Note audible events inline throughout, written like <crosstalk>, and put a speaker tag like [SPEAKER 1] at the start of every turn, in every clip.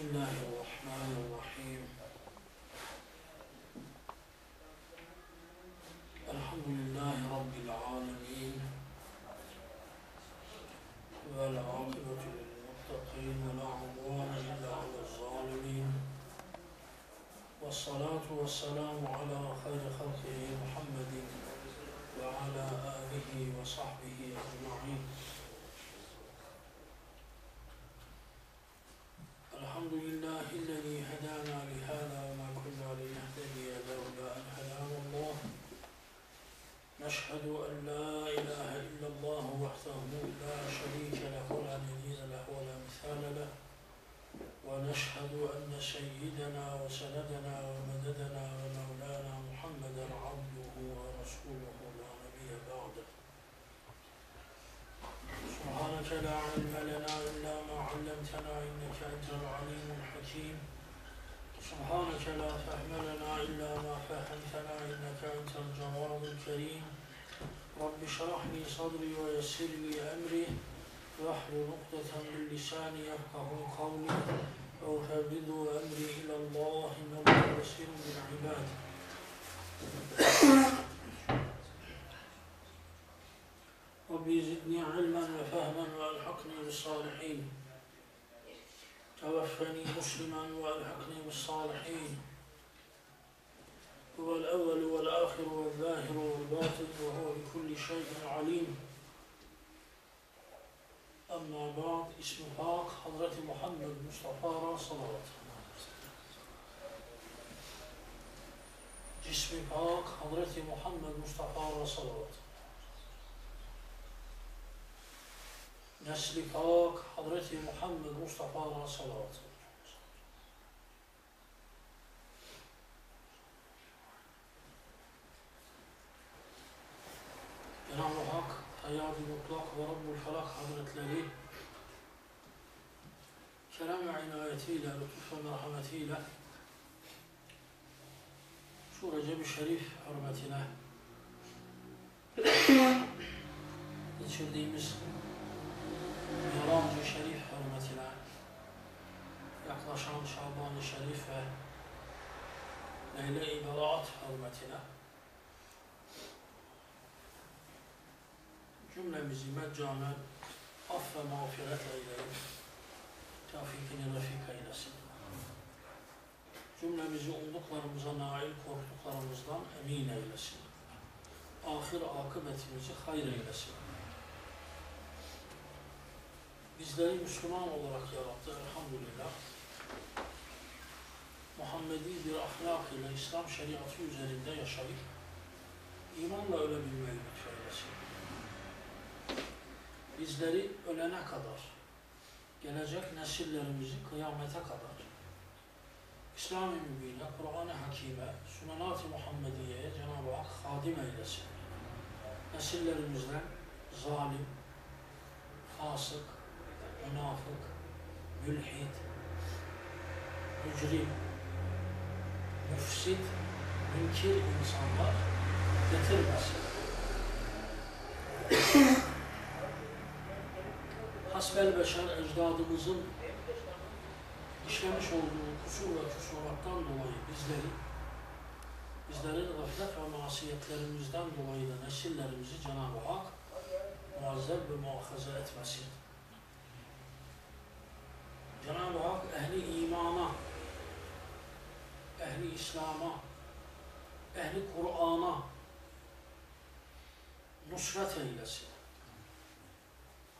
[SPEAKER 1] بسم الله الرحمن الرحيم. الحمد لله رب العالمين والعاقبة للمتقين ولا عدوان إلا على الظالمين. والصلاة والسلام على خير خلقه محمد وعلى آله وصحبه أجمعين. لا علم لنا إلا ما علمتنا إنك أنت العليم الحكيم. سبحانك لا فهم لنا إلا ما فهمتنا إنك أنت الجواد الكريم. رب اشرح لي صدري ويسر لي أمري. واحلل عقدة من لساني يفقه قولي. أو فبدوا أمري إلى الله إنه بصير بالعباد. ربي زدني علما وألحقني بالصالحين. توفني مسلما وألحقني بالصالحين. هو الأول والآخر والظاهر والباطن وهو بكل شيء عليم. أما بعد اسم باق حضرة محمد مصطفى صلوات. جسم باق حضرة محمد مصطفى صلوات. nesli pak Hazreti Muhammed Mustafa'na salavat Cenab-ı Hak, Hayyad-ı Mutlak ve Rabbul Falak Hazretleri kerem ve inayetiyle, lütuf ve merhametiyle şu Recep-i Şerif hürmetine geçirdiğimiz Yalan-ı Şerif hürmetine yaklaşan Şaban-ı Şerif ve Leyle-i Beraat hürmetine cümlemizi meccanen aff ve mağfiret eyleyin. Tevfikini refik eylesin. Cümlemizi umduklarımıza nail korktuklarımızdan emin eylesin. Ahir akıbetimizi hayır eylesin. Bizleri Müslüman olarak yarattı elhamdülillah. Muhammedi bir ahlak ile İslam şeriatı üzerinde yaşayıp imanla ölebilmeyi lütfeylesin. Bizleri ölene kadar, gelecek nesillerimizi kıyamete kadar İslam-ı Mübin'e, Kur'an-ı Hakim'e, Sunanat-ı Muhammediye'ye Cenab-ı Hak hadim eylesin. Nesillerimizden zalim, fasık, münafık, mülhid, mücrim, müfsit, münkir insanlar getirmesin. Hasbel beşer ecdadımızın işlemiş olduğu kusur ve kusurattan dolayı bizleri, bizlerin gaflet ve masiyetlerimizden dolayı da nesillerimizi Cenab-ı Hak muazzeb ve muhafaza etmesin. Cenab-ı Hak ehli imana, ehli İslam'a, ehli Kur'an'a nusret eylesin.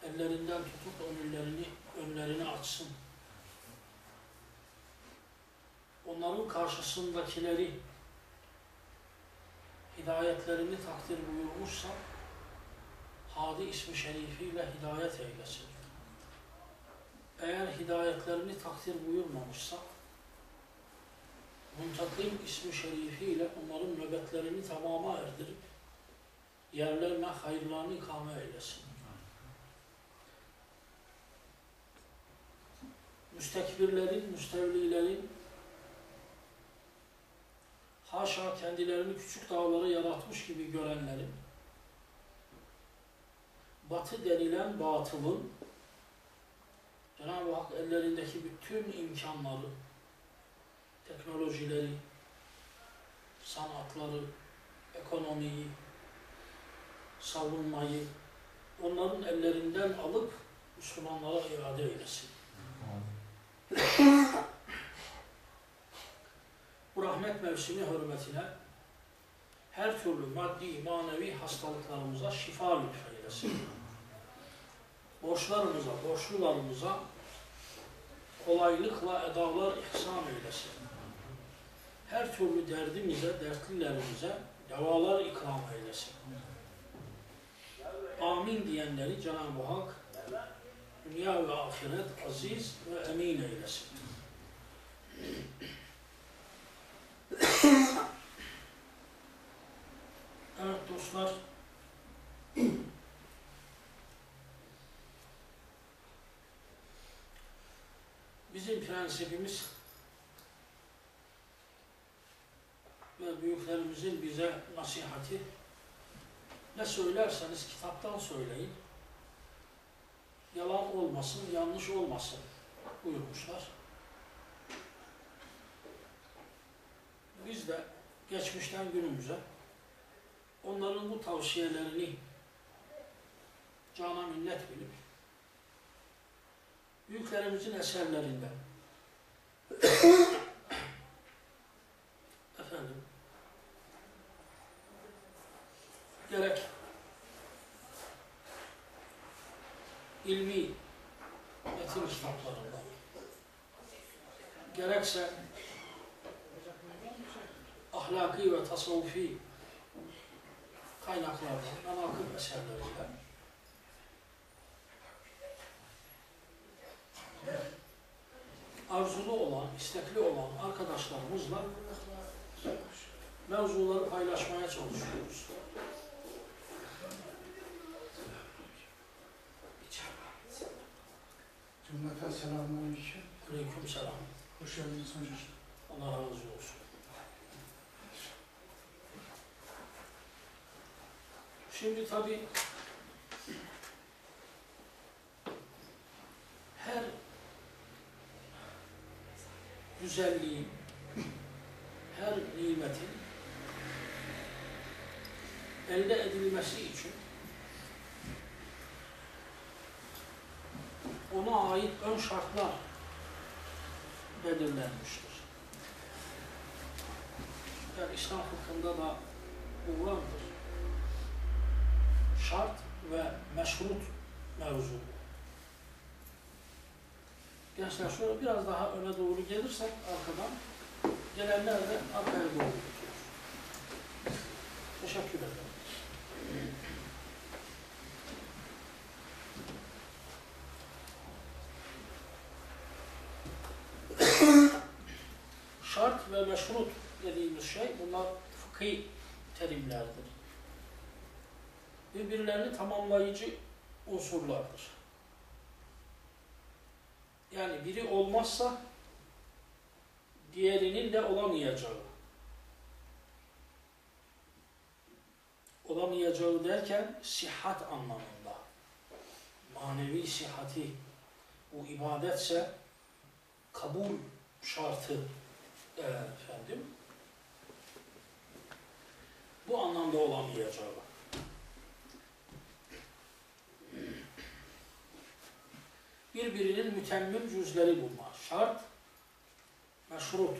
[SPEAKER 1] Ellerinden tutup önlerini, önlerini açsın. Onların karşısındakileri hidayetlerini takdir buyurmuşsa Hadi ismi şerifiyle hidayet eylesin eğer hidayetlerini takdir buyurmamışsa Muntakim ismi şerifiyle onların nöbetlerini tamama erdirip yerlerine hayırlarını ikame eylesin. Müstekbirlerin, müstevlilerin haşa kendilerini küçük dağlara yaratmış gibi görenlerin batı denilen batılın Cenab-ı Hak ellerindeki bütün imkanları, teknolojileri, sanatları, ekonomiyi, savunmayı onların ellerinden alıp Müslümanlara irade eylesin. Bu rahmet mevsimi hürmetine her türlü maddi, manevi hastalıklarımıza şifa lütfeylesin. Borçlarımıza, borçlularımıza kolaylıkla edalar ihsan eylesin. Her türlü derdimize, dertlilerimize devalar ikram eylesin. Amin diyenleri Cenab-ı Hak dünya ve ahiret aziz ve emin eylesin. Evet dostlar, bizim prensibimiz ve büyüklerimizin bize nasihati ne söylerseniz kitaptan söyleyin. Yalan olmasın, yanlış olmasın buyurmuşlar. Biz de geçmişten günümüze onların bu tavsiyelerini cana minnet bilip büyüklerimizin eserlerinden <coughs> efendim. Gerek ilmi metin kitaplarında. Gerekse ahlaki ve tasavvufi kaynaklardan, menakıb eserlerinden arzulu olan, istekli olan arkadaşlarımızla mevzuları paylaşmaya çalışıyoruz.
[SPEAKER 2] Cümleten selamünaleyküm.
[SPEAKER 1] Aleyküm selam.
[SPEAKER 2] Hoş geldiniz hocam.
[SPEAKER 1] Allah razı olsun. Şimdi tabi her güzelliğin, her nimetin elde edilmesi için ona ait ön şartlar belirlenmiştir. Yani İslam fıkhında da bu. Şart ve meşrut mevzu. Gençler şöyle biraz daha öne doğru gelirsek arkadan gelenler de arkaya doğru gidiyor. Teşekkür ederim. <coughs> Şart ve meşrut dediğimiz şey bunlar fıkhi terimlerdir. Birbirlerini tamamlayıcı unsurlardır. Yani biri olmazsa diğerinin de olamayacağı. Olamayacağı derken sihat anlamında. Manevi sihati bu ibadetse kabul şartı e, efendim bu anlamda olamayacağı. Birbirinin mütemmim cüzleri bunlar. Şart, meşrut.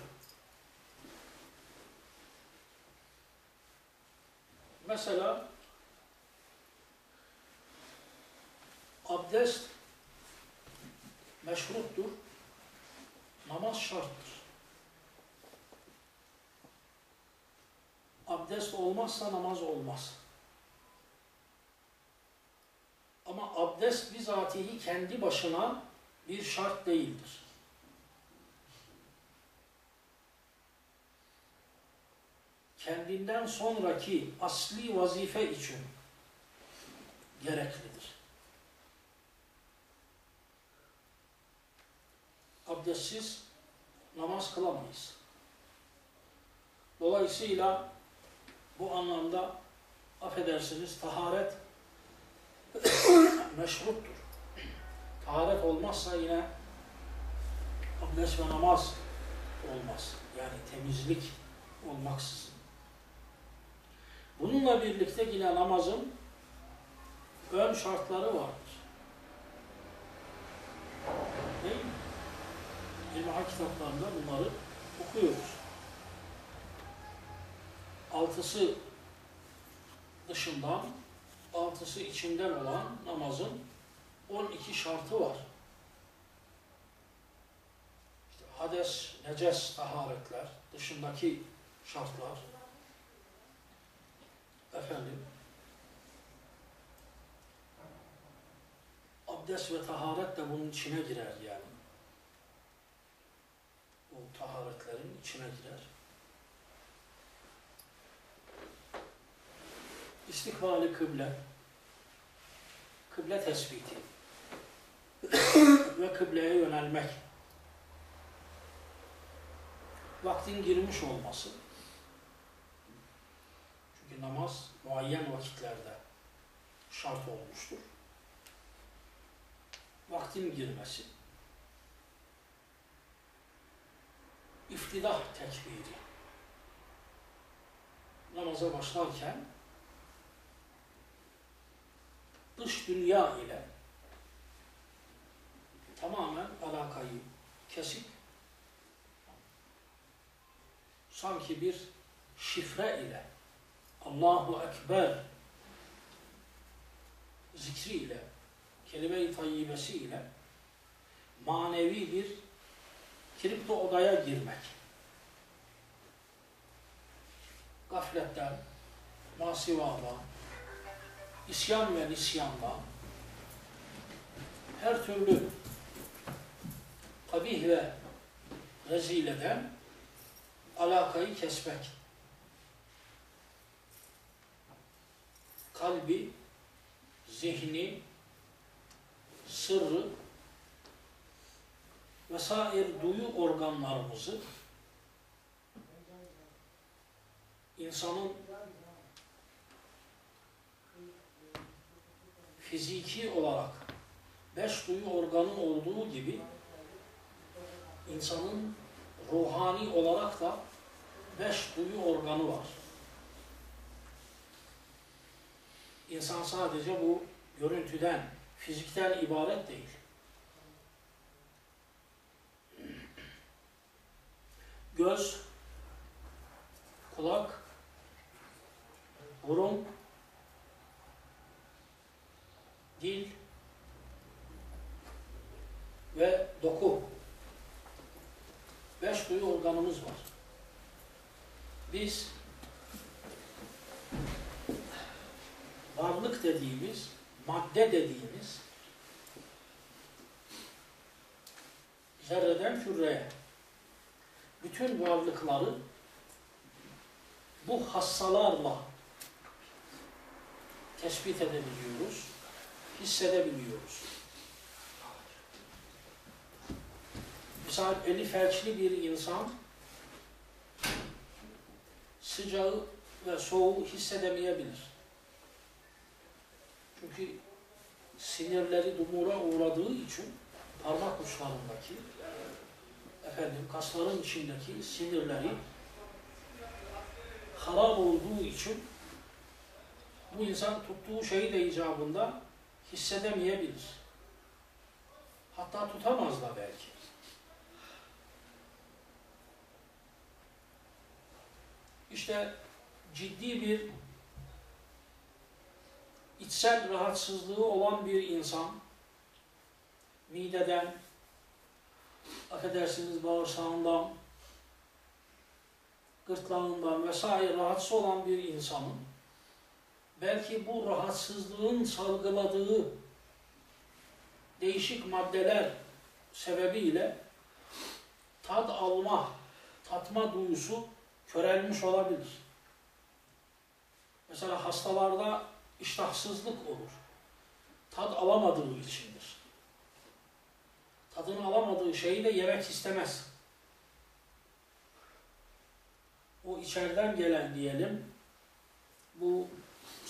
[SPEAKER 1] Mesela abdest meşruttur, namaz şarttır. Abdest olmazsa namaz olmaz. Ama abdest bizatihi kendi başına bir şart değildir. Kendinden sonraki asli vazife için gereklidir. Abdestsiz namaz kılamayız. Dolayısıyla bu anlamda affedersiniz taharet <coughs> meşruttur. Taharet olmazsa yine abdest ve namaz olmaz. Yani temizlik olmaksızın. Bununla birlikte yine namazın ön şartları vardır. Değil mi? İlmihal kitaplarında bunları okuyoruz. Altısı dışından, altısı içinden olan namazın 12 şartı var. İşte hades, neces taharetler, dışındaki şartlar, efendim, abdest ve taharet de bunun içine girer yani. Bu taharetlerin içine girer. İstikbali kıble, kıble tespiti. Ve kıbleye yönelmek, vaktin girmiş olması, çünkü namaz muayyen vakitlerde şart olmuştur. Vaktin girmesi, iftidah tekbiri, namaza başlarken dış dünya ile tamamen alakayı kesip sanki bir şifre ile Allahu Ekber zikri ile kelime-i tayyibesi ile manevi bir kripto odaya girmek. Gafletten, masivada, isyan ve nisyanla her türlü kabih ve rezileden alakayı kesmek. Kalbi, zihni, sırrı vesaire duyu organlarımızı insanın fiziki olarak beş duyu organı olduğu gibi insanın ruhani olarak da beş duyu organı var. İnsan sadece bu görüntüden, fizikten ibaret değil. Göz, kulak, burun, dil ve doku. Beş duyu organımız var. Biz varlık dediğimiz, madde dediğimiz zerreden küreye bütün varlıkları bu hassalarla tespit edebiliyoruz, hissedebiliyoruz. Mesela eli felçli bir insan sıcağı ve soğuğu hissedemeyebilir. Çünkü sinirleri dumura uğradığı için parmak uçlarındaki efendim kasların içindeki sinirleri harap olduğu için bu insan tuttuğu şeyi de icabında hissedemeyebilir. Hatta tutamaz da belki. İşte ciddi bir içsel rahatsızlığı olan bir insan mideden, affedersiniz bağırsağından, gırtlağından vesaire rahatsız olan bir insanın belki bu rahatsızlığın salgıladığı değişik maddeler sebebiyle tad alma, tatma duyusu körelmiş olabilir. Mesela hastalarda iştahsızlık olur. Tad alamadığı içindir. Tadını alamadığı şeyi de yemek istemez. O içeriden gelen diyelim, bu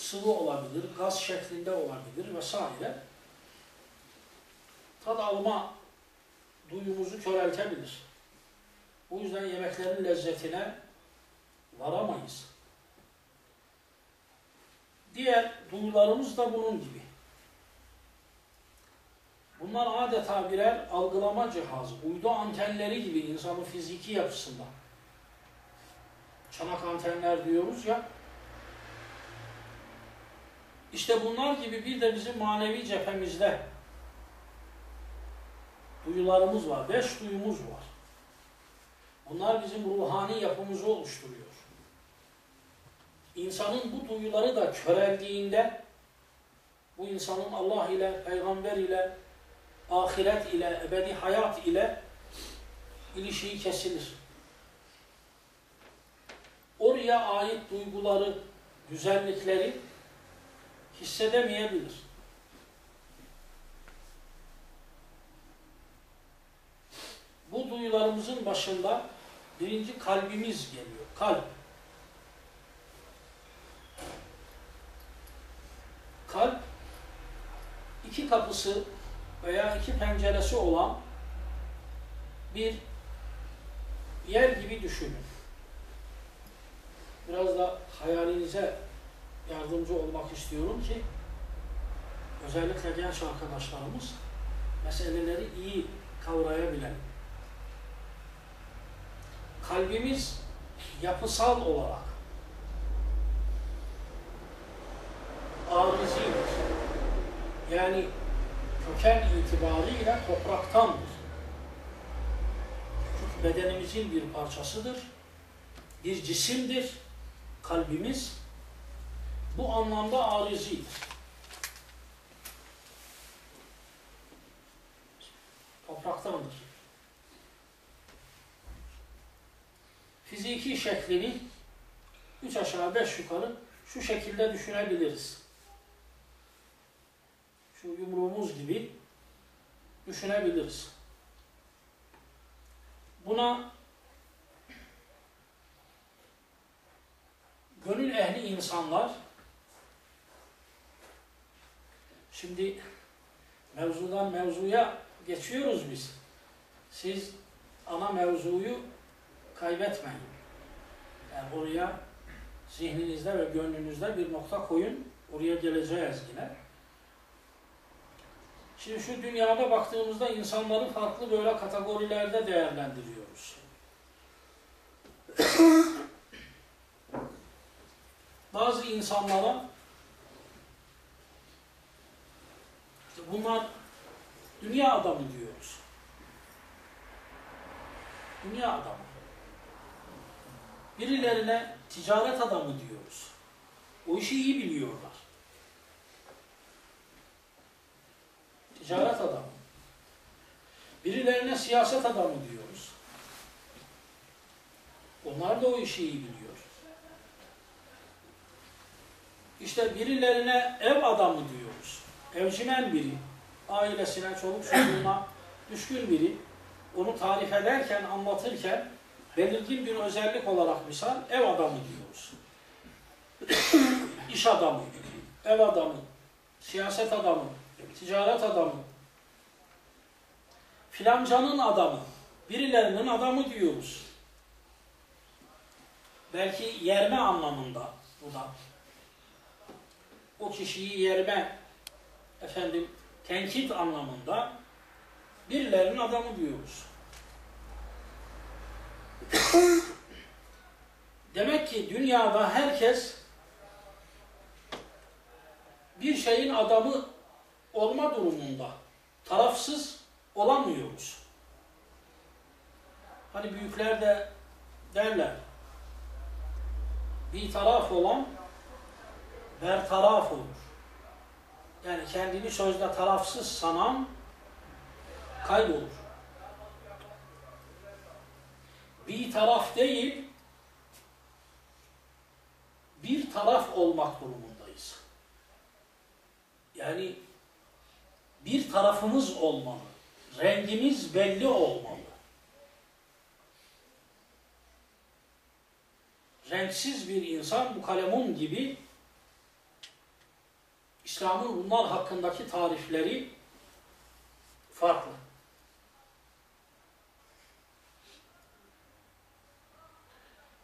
[SPEAKER 1] sıvı olabilir, gaz şeklinde olabilir vesaire. tad alma duyumuzu köreltebilir. Bu yüzden yemeklerin lezzetine varamayız. Diğer duyularımız da bunun gibi. Bunlar adeta birer algılama cihazı, uydu antenleri gibi insanın fiziki yapısında. Çanak antenler diyoruz ya. İşte bunlar gibi bir de bizim manevi cephemizde duyularımız var, beş duyumuz var. Bunlar bizim ruhani yapımızı oluşturuyor. İnsanın bu duyuları da köreldiğinde bu insanın Allah ile, peygamber ile, ahiret ile, ebedi hayat ile ilişiği kesilir. Oraya ait duyguları, güzellikleri hissedemeyebilir. Bu duyularımızın başında birinci kalbimiz geliyor. Kalp. Kalp iki kapısı veya iki penceresi olan bir yer gibi düşünün. Biraz da hayalinize yardımcı olmak istiyorum ki özellikle genç arkadaşlarımız meseleleri iyi kavrayabilen. Kalbimiz yapısal olarak arızidir. Yani köken itibariyle topraktandır. Çünkü bedenimizin bir parçasıdır. Bir cisimdir. Kalbimiz bu anlamda arizidir. Topraktandır. Fiziki şeklini üç aşağı beş yukarı şu şekilde düşünebiliriz. Şu yumruğumuz gibi düşünebiliriz. Buna gönül ehli insanlar şimdi mevzudan mevzuya geçiyoruz biz. Siz ana mevzuyu kaybetmeyin. Yani oraya zihninizde ve gönlünüzde bir nokta koyun. Oraya geleceğiz yine. Şimdi şu dünyada baktığımızda insanları farklı böyle kategorilerde değerlendiriyoruz. <coughs> Bazı insanlara bunlar dünya adamı diyoruz. Dünya adamı. Birilerine ticaret adamı diyoruz. O işi iyi biliyorlar. Ticaret adamı. Birilerine siyaset adamı diyoruz. Onlar da o işi iyi biliyor. İşte birilerine ev adamı diyoruz. Evcimen biri. Ailesine, çoluk çocuğuna düşkün biri. Onu tarif ederken, anlatırken belirgin bir özellik olarak misal ev adamı diyoruz. İş adamı, ev adamı, siyaset adamı, ticaret adamı, filancanın adamı, birilerinin adamı diyoruz. Belki yerme anlamında bu da. O kişiyi yerme, efendim, tenkit anlamında birilerinin adamı diyoruz. <coughs> Demek ki dünyada herkes bir şeyin adamı olma durumunda tarafsız olamıyoruz. Hani büyükler de derler bir taraf olan bertaraf olur. Yani kendini sözde tarafsız sanan kaybolur. Bir taraf değil, bir taraf olmak durumundayız. Yani bir tarafımız olmalı. Rengimiz belli olmalı. Renksiz bir insan bu kalemun gibi İslam'ın bunlar hakkındaki tarifleri Farklı.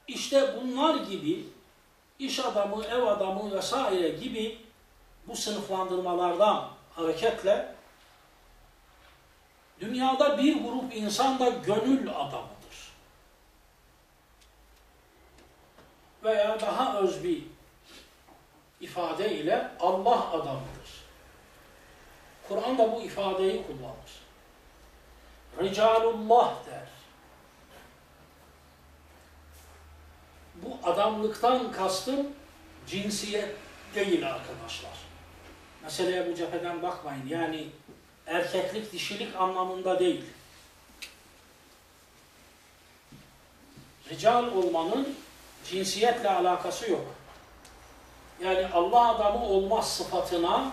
[SPEAKER 1] İşte bunlar gibi iş adamı, ev adamı vesaire gibi bu sınıflandırmalardan hareketle dünyada bir grup insan da gönül adamıdır. Veya daha öz bir ifade ile Allah adamıdır. Kur'an da bu ifadeyi kullanır. Ricalullah der. Bu adamlıktan kastım cinsiyet değil arkadaşlar. Meseleye bu cepheden bakmayın. Yani erkeklik, dişilik anlamında değil. Rical olmanın cinsiyetle alakası yok. Yani Allah adamı olma sıfatına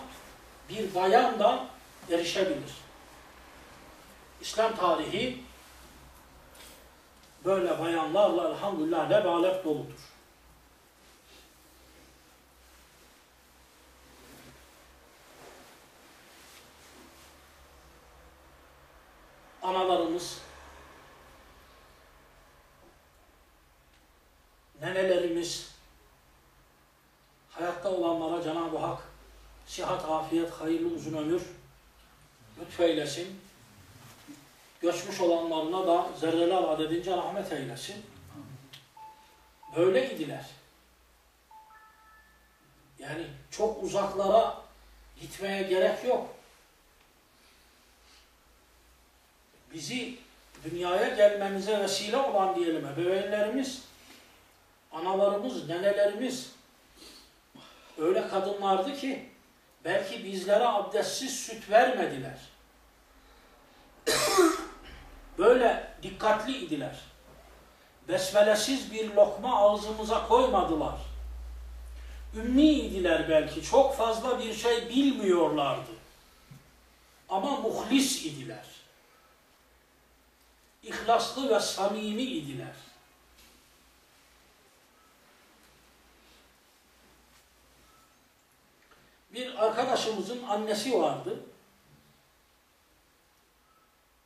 [SPEAKER 1] bir bayan da erişebilir. İslam tarihi böyle bayanlarla elhamdülillah lebalep doludur. Analarımız, nenelerimiz, hayatta olanlara Cenab-ı Hak sıhhat, afiyet, hayırlı uzun ömür lütfeylesin. Göçmüş olanlarına da zerreler adedince rahmet eylesin. Böyle idiler. Yani çok uzaklara gitmeye gerek yok. Bizi dünyaya gelmemize vesile olan diyelim ebeveynlerimiz, analarımız, nenelerimiz öyle kadınlardı ki belki bizlere abdestsiz süt vermediler. <coughs> Böyle dikkatli idiler. Besmelesiz bir lokma ağzımıza koymadılar. Ümmi idiler belki. Çok fazla bir şey bilmiyorlardı. Ama muhlis idiler. İhlaslı ve samimi idiler. Bir arkadaşımızın annesi vardı.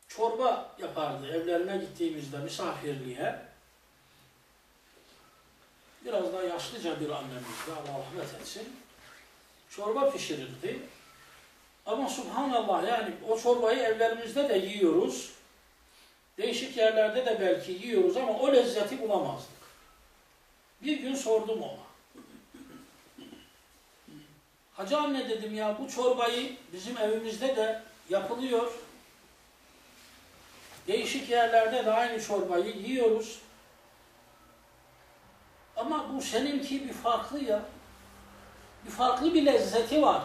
[SPEAKER 1] Çorba yapardı evlerine gittiğimizde misafirliğe. Biraz da yaşlıca bir annemizdi, Allah rahmet etsin. Çorba pişirirdi. Ama subhanallah yani o çorbayı evlerimizde de yiyoruz. Değişik yerlerde de belki yiyoruz ama o lezzeti bulamazdık. Bir gün sordum ona. Hacı anne dedim ya bu çorbayı bizim evimizde de yapılıyor. Değişik yerlerde de aynı çorbayı yiyoruz. Ama bu seninki bir farklı ya. Bir farklı bir lezzeti var.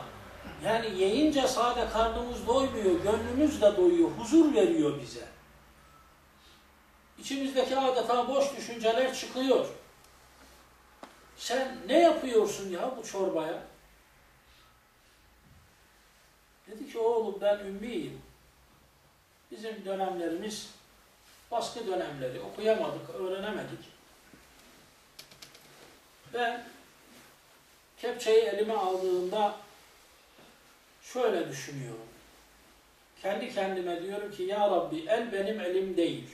[SPEAKER 1] Yani yiyince sade karnımız doymuyor, gönlümüz de doyuyor, huzur veriyor bize. İçimizdeki adeta boş düşünceler çıkıyor. Sen ne yapıyorsun ya bu çorbaya? Dedi ki oğlum ben ümmiyim. Bizim dönemlerimiz baskı dönemleri. Okuyamadık, öğrenemedik. Ben kepçeyi elime aldığımda şöyle düşünüyorum. Kendi kendime diyorum ki ya Rabbi el benim elim değil.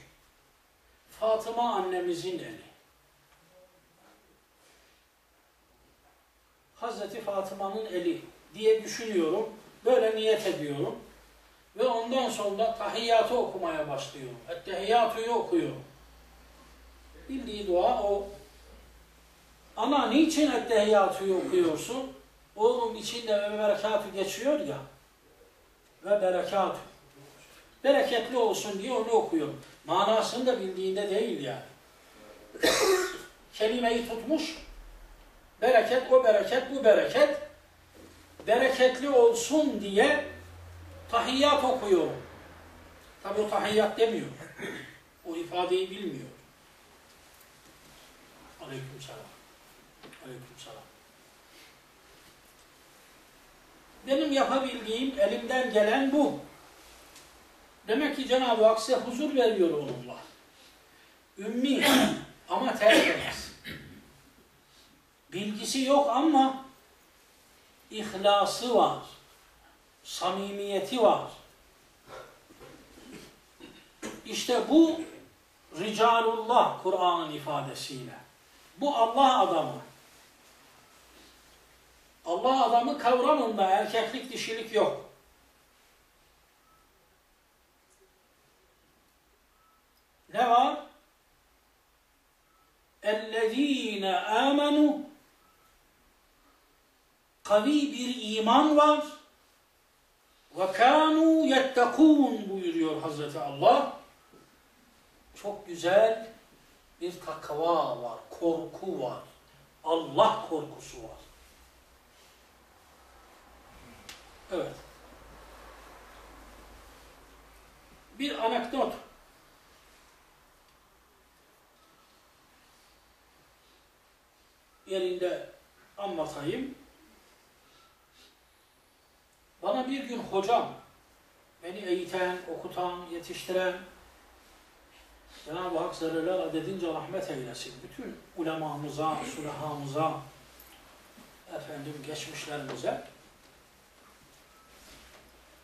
[SPEAKER 1] Fatıma annemizin eli. Hazreti Fatıma'nın eli diye düşünüyorum. Böyle niyet ediyorum. Ve ondan sonra tahiyyatı okumaya başlıyorum. Ettehiyyatü'yü okuyorum. Bildiği dua o. Ama niçin ettehiyyatü'yü okuyorsun? Oğlum içinde ve berekatü geçiyor ya. Ve berekatü. Bereketli olsun diye onu okuyorum. Manasını da bildiğinde değil yani. <coughs> Kelimeyi tutmuş. Bereket o bereket bu bereket. Bereketli olsun diye tahiyyat okuyorum. Tabi o tahiyyat demiyor. O ifadeyi bilmiyor. Aleyküm selam. Aleyküm selam. Benim yapabildiğim, elimden gelen bu. Demek ki Cenab-ı Hak size huzur veriyor onunla. Ümmi ama tertemiz. Bilgisi yok ama ihlası var. Samimiyeti var. İşte bu Ricalullah Kur'an'ın ifadesiyle. Bu Allah adamı. Allah adamı kavramında erkeklik dişilik yok. Ne var? اَلَّذ۪ينَ آمَنُوا kavi bir iman var. Ve kanu yettekûn buyuruyor Hazreti Allah. Çok güzel bir takva var, korku var. Allah korkusu var. Evet. Bir anekdot. Yerinde anlatayım. Hocam, beni eğiten, okutan, yetiştiren, Cenab-ı Hak zerreler adedince rahmet eylesin. Bütün ulemamıza, sulahamıza, efendim geçmişlerimize.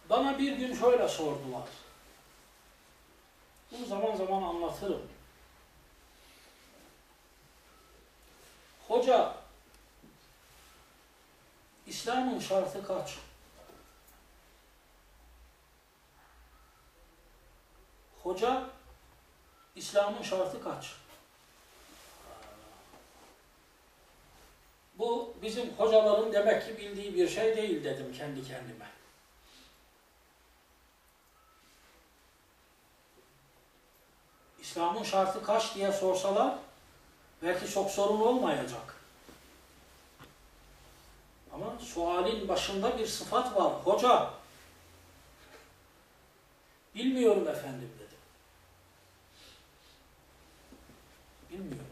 [SPEAKER 1] Bana bir gün şöyle sordular. Bunu zaman zaman anlatırım. Hoca, İslam'ın şartı kaç? Hoca, İslam'ın şartı kaç? Bu bizim hocaların demek ki bildiği bir şey değil dedim kendi kendime. İslam'ın şartı kaç diye sorsalar belki çok sorun olmayacak. Ama sualin başında bir sıfat var. Hoca, bilmiyorum efendim dedim. Bilmiyorum.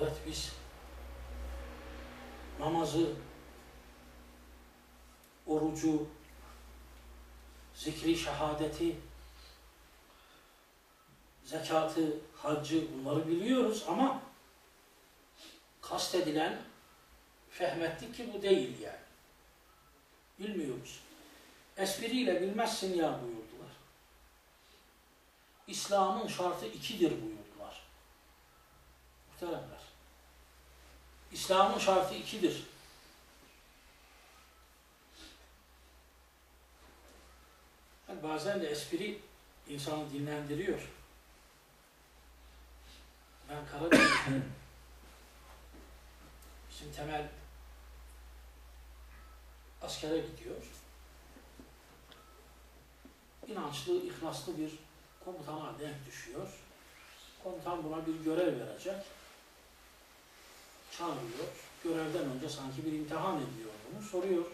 [SPEAKER 1] Evet biz namazı, orucu, zikri şehadeti, zekatı, haccı bunları biliyoruz ama kastedilen fehmettik ki bu değil yani. Bilmiyoruz. Espriyle bilmezsin ya buyurdular. İslam'ın şartı ikidir buyurdular. Muhteremler. İslam'ın şartı ikidir. Yani bazen de espri insanı dinlendiriyor. Ben Karadeniz'de bizim temel askere gidiyor. İnançlı, ihlaslı bir komutana denk düşüyor. Komutan buna bir görev verecek. Çağırıyor. Görevden önce sanki bir imtihan ediyor bunu. Soruyor.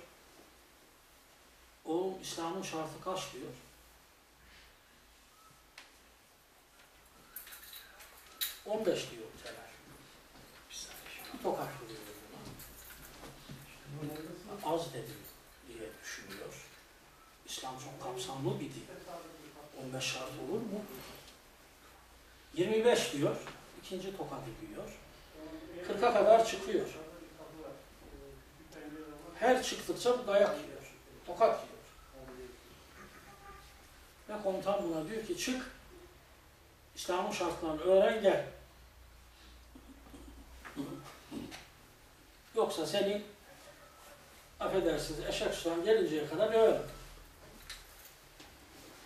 [SPEAKER 1] Oğlum İslam'ın şartı kaç diyor. On beş diyor Temel. Bir tokat vuruyor. Az dedim diye düşünüyor. İslam çok kapsamlı bir din. 15 şart olur mu? 25 diyor. ikinci tokadı diyor. 40'a kadar çıkıyor. Her çıktıkça dayak yiyor. Tokat yiyor. Ve komutan buna diyor ki çık İslam'ın şartlarını öğren gel. Yoksa seni affedersiniz eşek sudan gelinceye kadar öğren.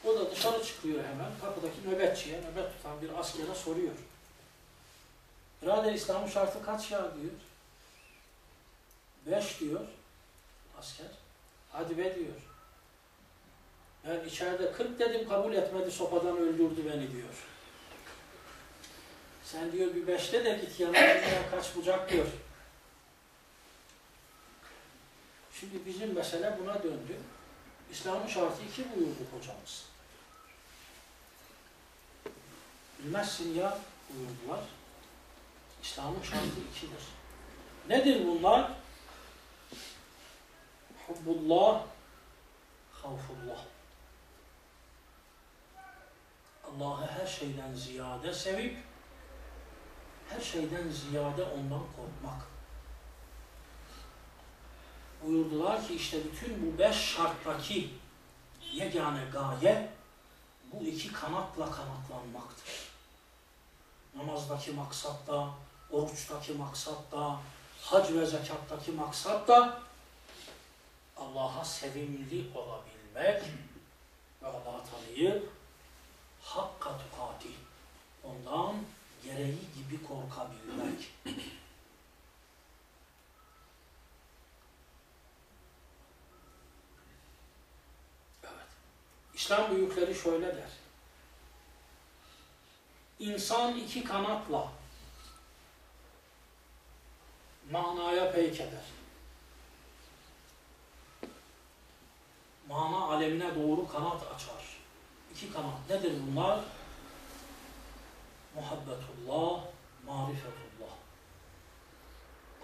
[SPEAKER 1] O da dışarı çıkıyor hemen. Kapıdaki nöbetçiye, nöbet tutan bir askere soruyor. Birader İslam'ın şartı kaç ya diyor. Beş diyor asker. Hadi be diyor. Ben içeride kırk dedim kabul etmedi sopadan öldürdü beni diyor. Sen diyor bir beşte de git yanına kaç bucak diyor. Şimdi bizim mesele buna döndü. İslam'ın şartı iki buyurdu hocamız. Bilmezsin ya buyurdular. İslam'ın şartı ikidir. Nedir bunlar? Hubbullah, havfullah. Allah'ı her şeyden ziyade sevip, her şeyden ziyade ondan korkmak. Buyurdular ki işte bütün bu beş şarttaki yegane gaye bu iki kanatla kanatlanmaktır. Namazdaki maksat da, oruçtaki maksat da, hac ve zekattaki maksat da Allah'a sevimli olabilmek ve Allah'ı tanıyıp hakka tukati ondan gereği gibi korkabilmek. Evet. İslam büyükleri şöyle der. İnsan iki kanatla manaya peyk eder. Mana alemine doğru kanat açar. İki kanat nedir bunlar? Muhabbetullah, marifetullah.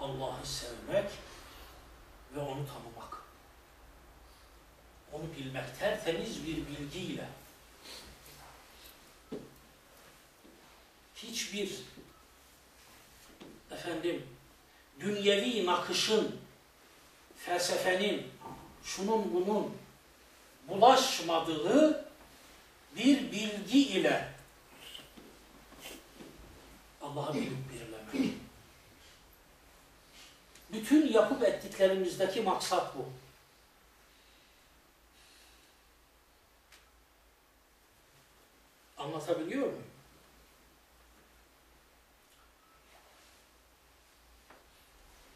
[SPEAKER 1] Allah'ı sevmek ve onu tanımak. Onu bilmek tertemiz bir bilgiyle. Hiçbir efendim dünyevi nakışın, felsefenin, şunun bunun bulaşmadığı bir bilgi ile Allah'ı bilip birlemek. Bütün yapıp ettiklerimizdeki maksat bu. Anlatabiliyor muyum?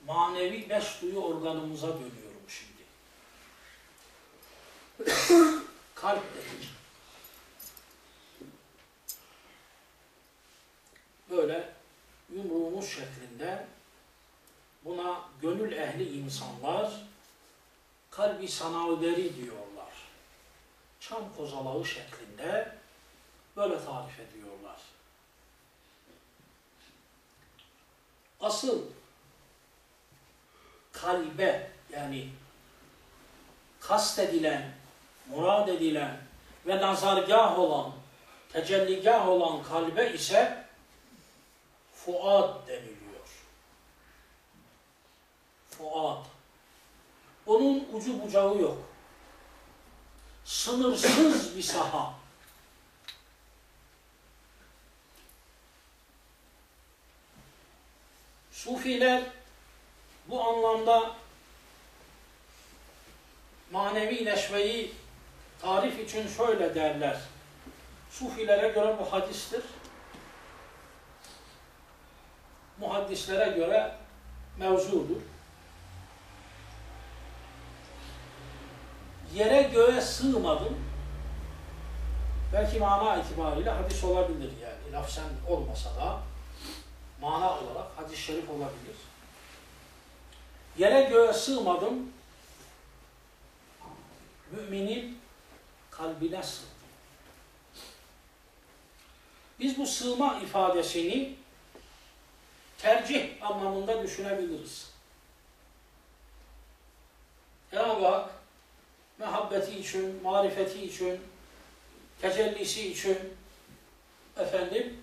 [SPEAKER 1] Manevi beş duyu organımıza dönüyorum şimdi. Kalp dedik. Böyle yumruğumuz şeklinde buna gönül ehli insanlar kalbi sanavderi diyorlar. Çam kozalağı şeklinde böyle tarif ediyorlar. Asıl kalbe yani kastedilen, murad edilen ve nazargah olan, tecelligah olan kalbe ise fuad deniliyor. Fuad. Onun ucu bucağı yok. Sınırsız bir saha. Sufiler bu anlamda manevi neşveyi tarif için şöyle derler. Sufilere göre bu hadistir. Muhaddislere göre mevzudur. Yere göğe sığmadım. Belki mana itibariyle hadis olabilir yani. Lafzen olmasa da mana olarak hadis-i şerif olabilir. Yere göğe sığmadım. Müminin kalbine sığdım. Biz bu sığma ifadesini tercih anlamında düşünebiliriz. Cenab-ı Hak mehabbeti için, marifeti için, tecellisi için efendim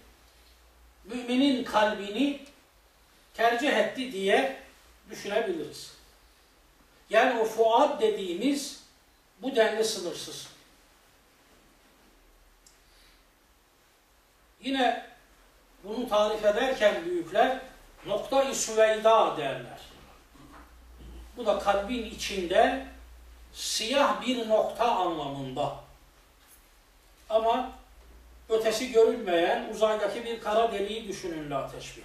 [SPEAKER 1] müminin kalbini tercih etti diye düşünebiliriz. Yani o fuad dediğimiz bu denli sınırsız. Yine bunu tarif ederken büyükler nokta-i süveyda derler. Bu da kalbin içinde siyah bir nokta anlamında. Ama ötesi görülmeyen uzaydaki bir kara deliği düşünün la teşbih.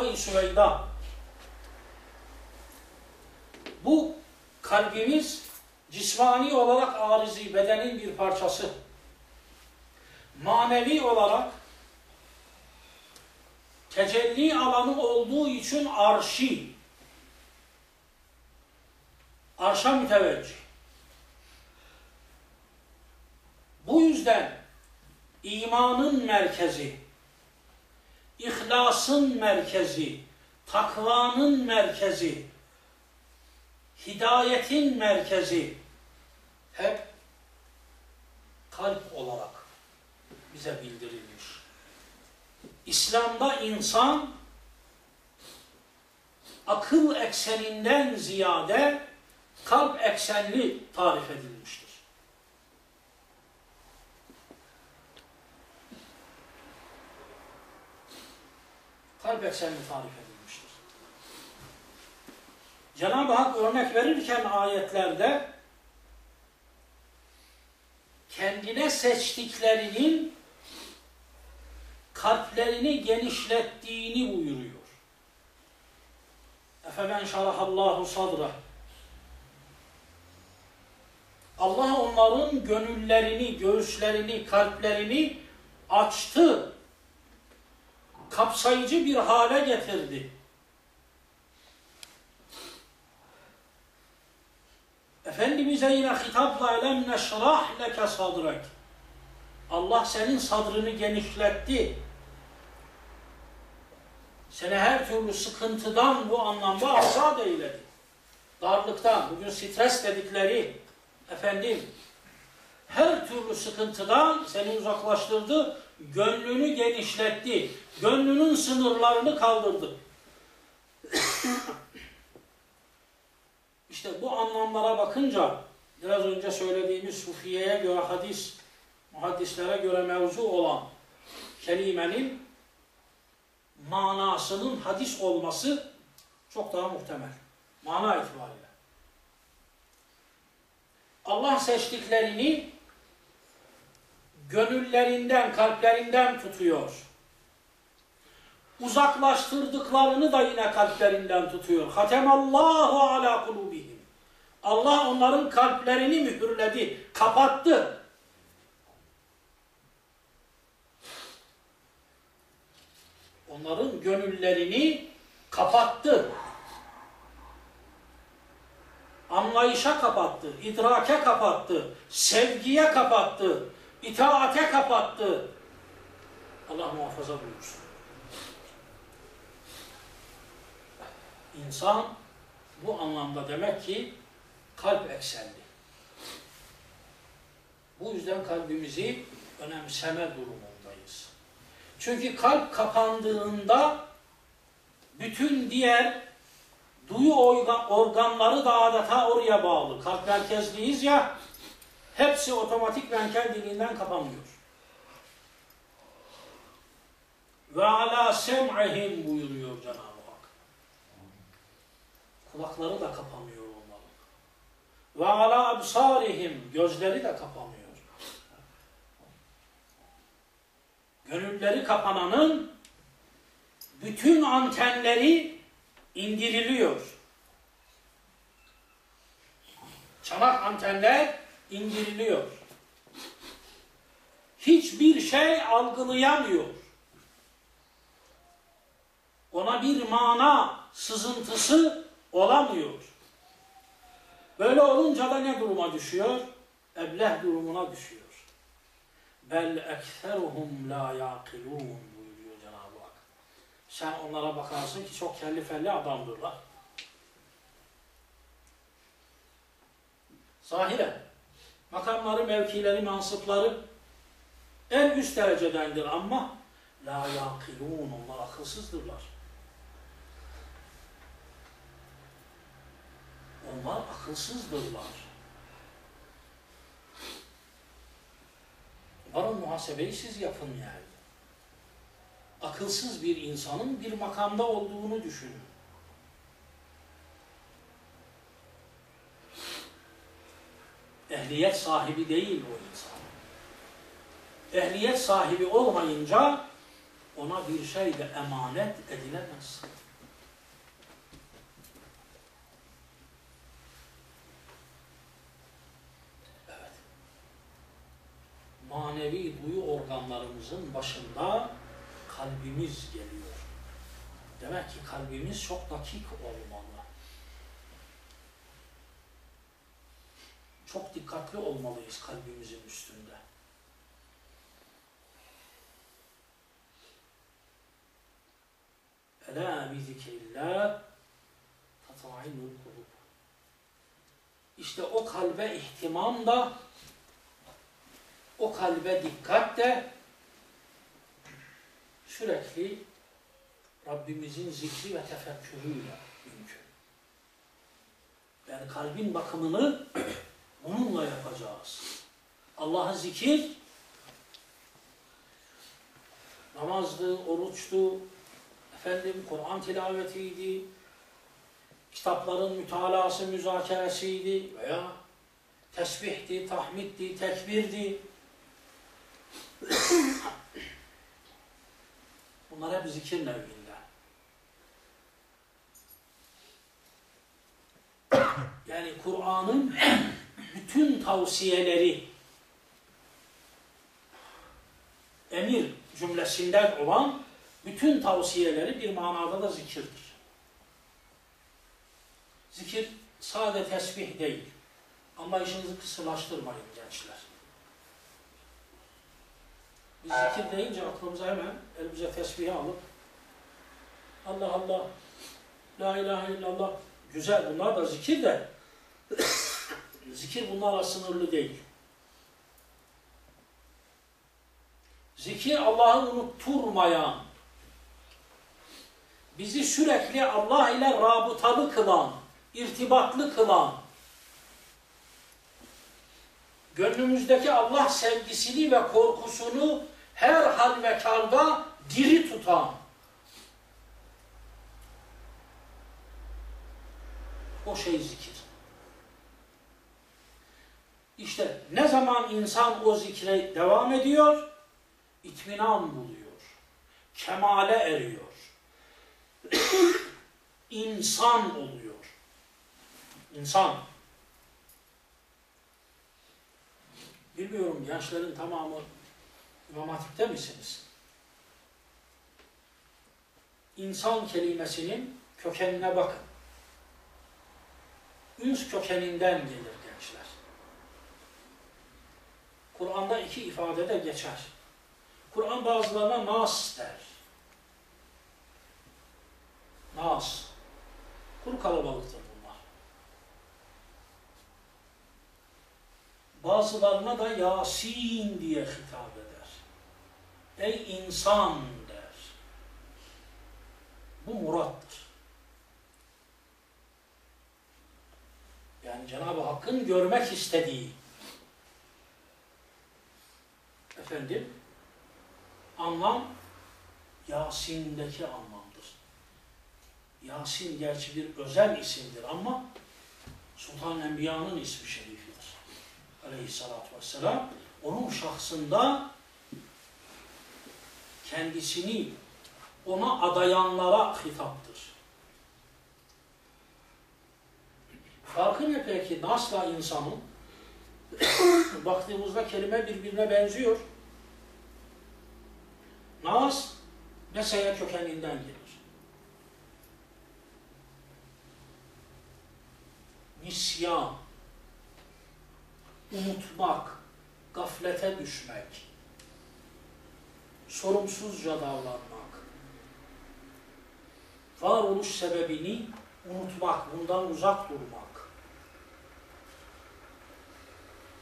[SPEAKER 1] Nokta-i süveyda. Bu kalbimiz cismani olarak arizi, bedenin bir parçası. Manevi olarak tecelli alanı olduğu için arşi, arşa müteveccih. Bu yüzden imanın merkezi, ihlasın merkezi, takvanın merkezi, hidayetin merkezi hep kalp olarak bize bildirilmiş. İslam'da insan akıl ekseninden ziyade kalp eksenli tarif edilmiştir. Kalp eksenli tarif edilmiştir. Cenab-ı Hak örnek verirken ayetlerde kendine seçtiklerinin kalplerini genişlettiğini buyuruyor. Efemen şarahallahu sadra. Allah onların gönüllerini, göğüslerini, kalplerini açtı. Kapsayıcı bir hale getirdi. Efendimiz'e yine hitapla elem neşrah leke sadrek. Allah senin sadrını genişletti. Seni her türlü sıkıntıdan bu anlamda azat eyledi. Darlıktan, bugün stres dedikleri efendim her türlü sıkıntıdan seni uzaklaştırdı, gönlünü genişletti, gönlünün sınırlarını kaldırdı. işte bu anlamlara bakınca biraz önce söylediğimiz Sufiye'ye göre hadis, muhaddislere göre mevzu olan kelimenin manasının hadis olması çok daha muhtemel. Mana itibariyle. Allah seçtiklerini gönüllerinden, kalplerinden tutuyor. Uzaklaştırdıklarını da yine kalplerinden tutuyor. Hatemallahu ala kulubihim. Allah onların kalplerini mühürledi, kapattı. Onların gönüllerini kapattı. Anlayışa kapattı, idrake kapattı, sevgiye kapattı, itaate kapattı. Allah muhafaza buyursun. İnsan bu anlamda demek ki kalp eksenli. Bu yüzden kalbimizi önemseme durumundayız. Çünkü kalp kapandığında bütün diğer duyu organları da adeta oraya bağlı. Kalp merkezliyiz ya, hepsi otomatik ben kendiliğinden kapanıyor. Ve ala sem'ihim buyuruyor Cenab-ı Hak. Kulakları da kapanıyor onların. Ve ala absarihim gözleri de kapanıyor. Gönülleri kapananın bütün antenleri indiriliyor. Çanak antenler indiriliyor. Hiçbir şey algılayamıyor. Ona bir mana sızıntısı olamıyor. Böyle olunca da ne duruma düşüyor? Ebleh durumuna düşüyor. Bel ekseruhum la yaqilun buyuruyor Cenab-ı Hak. Sen onlara bakarsın ki çok kelli felli adamdırlar. Zahiren makamları, mevkileri, mansıpları en üst derecedendir ama la yaqilun onlar akılsızdırlar. Onlar akılsızdırlar. Varın muhasebeyi siz yapın yani. Akılsız bir insanın bir makamda olduğunu düşünün. Ehliyet sahibi değil o insan. Ehliyet sahibi olmayınca ona bir şey de emanet edilemez. Evet. Manevi duyu organlarımızın başında kalbimiz geliyor. Demek ki kalbimiz çok dakik olmalı. Çok dikkatli olmalıyız kalbimizin üstünde. Ela bi zikrillah tatma'innul kulub. İşte o kalbe ihtimam da o kalbe dikkat de sürekli Rabbimizin zikri ve tefekkürüyle mümkün. Yani kalbin bakımını bununla yapacağız. Allah'a zikir namazdı, oruçtu, efendim Kur'an tilavetiydi, kitapların mütalası, müzakeresiydi veya tesbihti, tahmiddi, tekbirdi. <coughs> Bunlar hep zikir nevinde. <coughs> Yani Kur'an'ın bütün tavsiyeleri emir cümlesinden olan bütün tavsiyeleri bir manada da zikirdir. Zikir sade tesbih değil. İşinizi kısırlaştırmayın gençler. Biz zikir deyince aklımıza hemen elimize tesbihi alıp Allah Allah, La ilahe illallah, güzel bunlar da zikir de zikir bunlarla sınırlı değil. Zikir Allah'ı unutturmayan, bizi sürekli Allah ile rabıtalı kılan, irtibatlı kılan, gönlümüzdeki Allah sevgisini ve korkusunu her hal ve karda diri tutan, o şey zikir. İşte ne zaman insan o zikre devam ediyor, itminan buluyor, kemale eriyor, <coughs> insan oluyor. İnsan. Bilmiyorum gençlerin tamamı İmam Hatip'te misiniz? İnsan kelimesinin kökenine bakın. Üns kökeninden gelir gençler. Kur'an'da iki ifade de geçer. Kur'an bazılarına nas der. Nas. Kuru kalabalıktır bunlar. Bazılarına da Yasin diye hitap eder. Ey insan der. Bu murattır. Yani Cenab-ı Hakk'ın görmek istediği efendim anlam Yasin'deki anlamdır. Yasin gerçi bir özel isimdir ama Sultan Enbiya'nın ismi şerifidir. Aleyhissalatü vesselam. Onun şahsında kendisini ona adayanlara hitaptır. Farkı ne peki Nas'la insanın? <coughs> Baktığımızda kelime birbirine benziyor. Nas, mesaya kökeninden gelir. Nisyan, unutmak, gaflete düşmek, sorumsuzca davranmak, varoluş sebebini unutmak, bundan uzak durmak.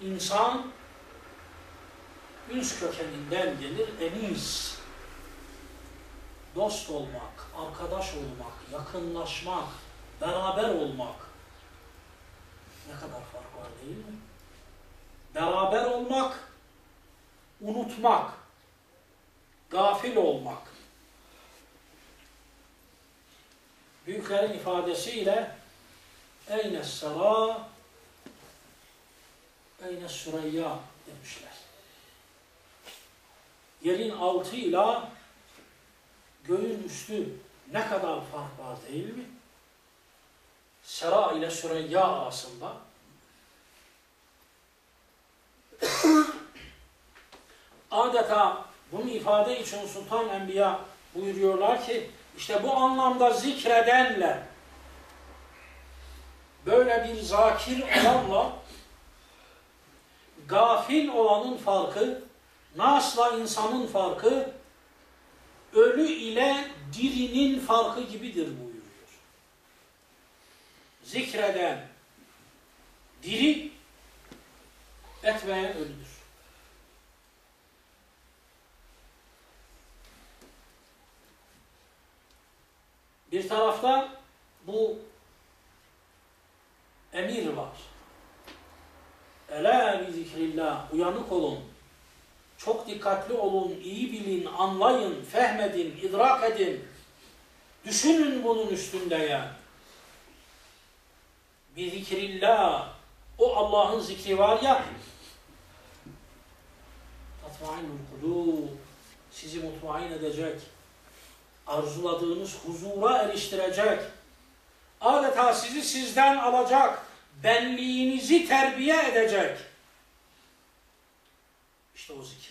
[SPEAKER 1] İnsan üns kökeninden gelir, enis. Dost olmak, arkadaş olmak, yakınlaşmak, beraber olmak. Ne kadar fark var değil mi? Beraber olmak, unutmak, gafil olmak. Büyüklerin ifadesiyle Eyne sara Eyne süreyya demişler. Yerin altıyla göğün üstü ne kadar fark var değil mi? Sera ile Süreyya arasında adeta bunu ifade için Sultan Enbiya buyuruyorlar ki işte bu anlamda zikredenle böyle bir zakir olanla gafil olanın farkı, nasla insanın farkı, ölü ile dirinin farkı gibidir buyuruyor. Zikreden diri etmeyen ölüdür. Bir tarafta bu emir var. Ela bi zikrillah uyanık olun çok dikkatli olun, iyi bilin, anlayın, fehmedin, idrak edin. Düşünün bunun üstünde yani. Bir zikrillah, o Allah'ın zikri var ya, tatmainul kulub, sizi mutmain edecek, arzuladığınız huzura eriştirecek, adeta sizi sizden alacak, benliğinizi terbiye edecek. İşte o zikirdir.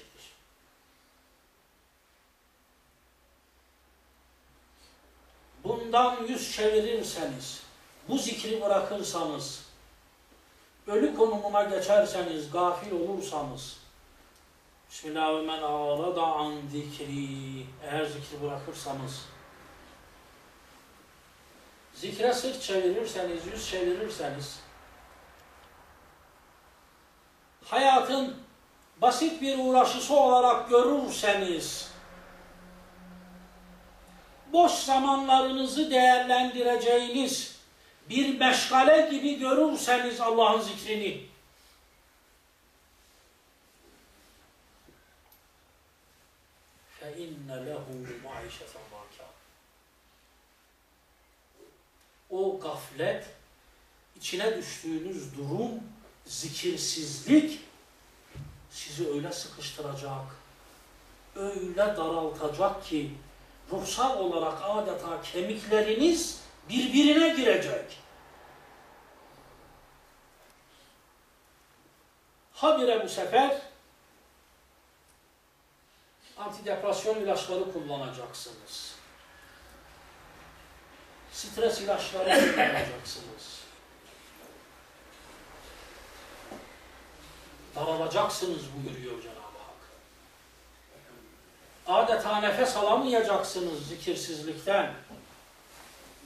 [SPEAKER 1] Bundan yüz çevirirseniz, bu zikri bırakırsanız, ölü konumuna geçerseniz, gafil olursanız, Bismillah ve men an zikri, eğer zikri bırakırsanız, zikre sırt çevirirseniz, yüz çevirirseniz, hayatın basit bir uğraşısı olarak görürseniz, boş zamanlarınızı değerlendireceğiniz bir meşgale gibi görürseniz Allah'ın zikrini, فَاِنَّ لَهُ مَعِشَةً ضَنْكَ O gaflet, içine düştüğünüz durum, zikirsizlik sizi öyle sıkıştıracak, öyle daraltacak ki ruhsal olarak adeta kemikleriniz birbirine girecek. Habire bu sefer antidepresyon ilaçları kullanacaksınız. Stres ilaçları kullanacaksınız. Daralacaksınız buyuruyor Hak. Adeta nefes alamayacaksınız zikirsizlikten.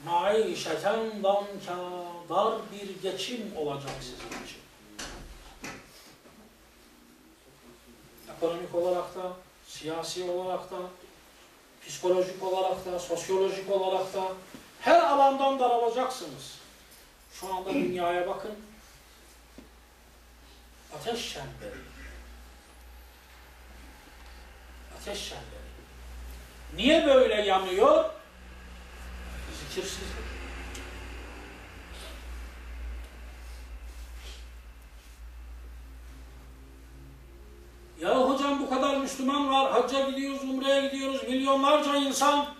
[SPEAKER 1] Maişeten danka dar bir geçim olacak sizin için. Ekonomik olarak da, siyasi olarak da, psikolojik olarak da, sosyolojik olarak da her alandan daralacaksınız. Şu anda dünyaya bakın. Ateş çemberi. Ateş çemberi. Niye böyle yanıyor? Zikirsizlik. Ya hocam bu kadar Müslüman var, hacca gidiyoruz, umreye gidiyoruz, milyonlarca insan.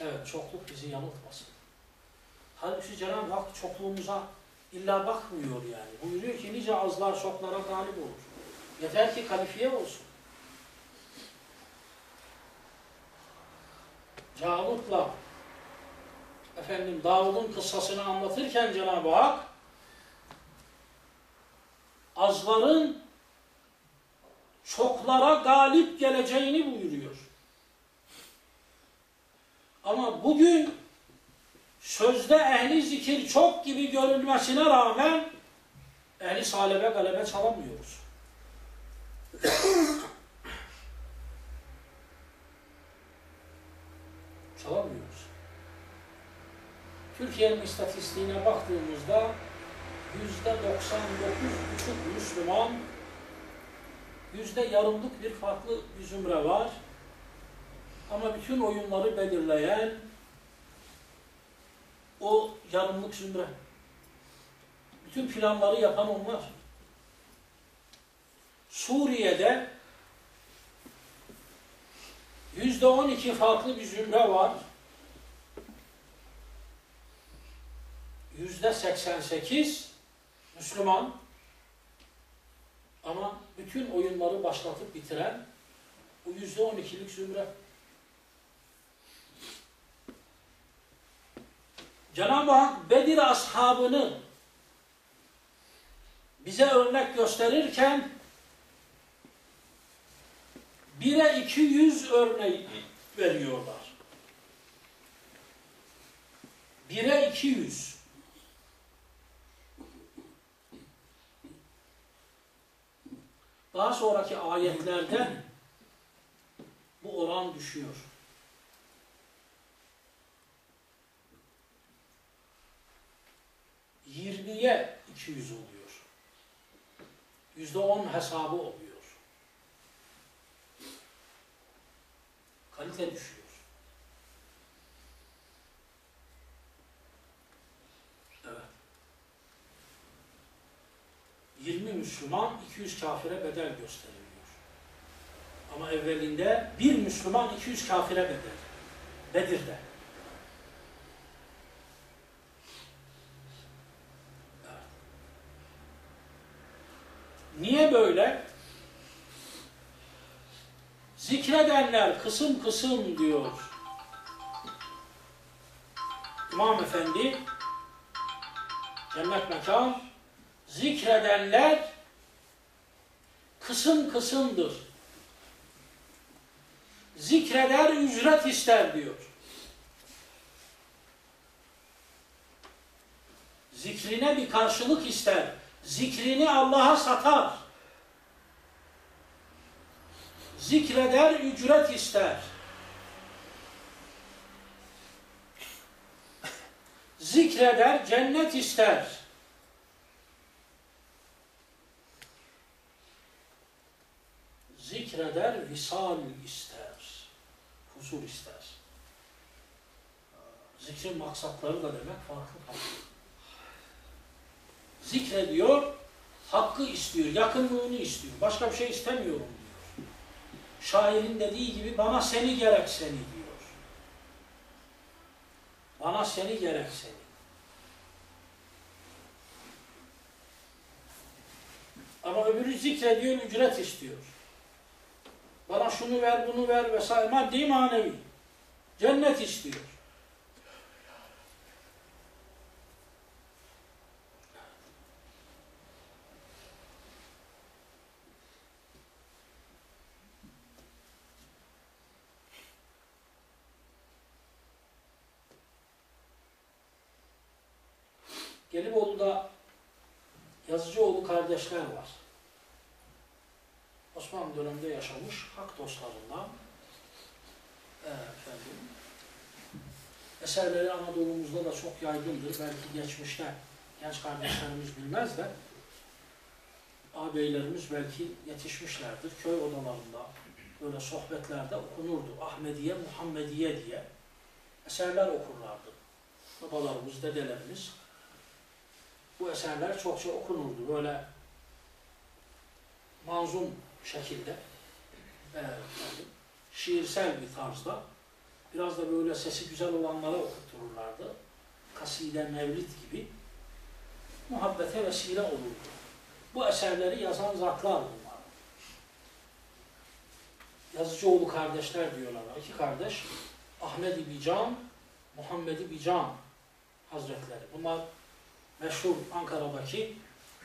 [SPEAKER 1] Evet, çokluk bizi yanıltmasın. Halbuki Cenab-ı Hak çokluğumuza illa bakmıyor yani. Buyuruyor ki nice azlar çoklara galip olur. Yeter ki kalifiye olsun. Calut'la efendim Davud'un kıssasını anlatırken Cenab-ı Hak azların çoklara galip geleceğini buyuruyor. Ama bugün sözde ehli zikir çok gibi görülmesine rağmen ehli salebe galebe çalamıyoruz. <coughs> Çalamıyoruz. Türkiye'nin istatistiğine baktığımızda yüzde 99,5 Müslüman, yüzde yarımlık bir farklı bir zümre var. Ama bütün oyunları belirleyen o yarımlık zümre. Bütün planları yapan onlar. Suriye'de yüzde on iki farklı bir zümre var. Yüzde seksen sekiz Müslüman ama bütün oyunları başlatıp bitiren bu yüzde on ikilik zümre. Cenab-ı Hak Bedir ashabını bize örnek gösterirken bire iki yüz örneği veriyorlar. Bire iki yüz. Daha sonraki ayetlerde bu oran düşüyor. Yirmiye 200 oluyor. yüzde on hesabı oluyor. Kalite düşüyor. Evet. 20 Müslüman 200 kafire bedel gösteriliyor. Ama evvelinde bir Müslüman 200 kafire bedel. Bedir'de. Niye böyle? Zikredenler kısım kısım diyor. İmam Efendi cennet mekan zikredenler kısım kısımdır. Zikreder ücret ister diyor. Zikrine bir karşılık ister. Zikrini Allah'a satar. Zikreder ücret ister. Zikreder cennet ister. Zikreder visal ister. Huzur ister. Zikrin maksatları da demek farklı farklı. Zikrediyor, hakkı istiyor, yakınlığını istiyor. Başka bir şey istemiyorum. Şairin dediği gibi bana seni gerek seni diyor. Bana seni gerek seni. Ama öbürü zikrediyor, ücret istiyor. Bana şunu ver, bunu ver vesaire. Maddi manevi. Cennet istiyor. Gelibolu'da Yazıcıoğlu kardeşler var. Osmanlı döneminde yaşamış hak dostlarından e, efendim, eserleri Anadolu'muzda da çok yaygındır. Belki geçmişte genç kardeşlerimiz bilmez de ağabeylerimiz belki yetişmişlerdir. Köy odalarında böyle sohbetlerde okunurdu. Ahmediye, Muhammediye diye eserler okurlardı. Babalarımız, dedelerimiz bu eserler çokça okunurdu. Böyle manzum şekilde e, şiirsel bir tarzda biraz da böyle sesi güzel olanlara okuttururlardı. Kaside, mevlid gibi muhabbete vesile olurdu. Bu eserleri yazan zatlar bunlar. Yazıcıoğlu kardeşler diyorlar. İki kardeş Ahmet-i Bican, Muhammed-i Bican Hazretleri. Bunlar meşhur Ankara'daki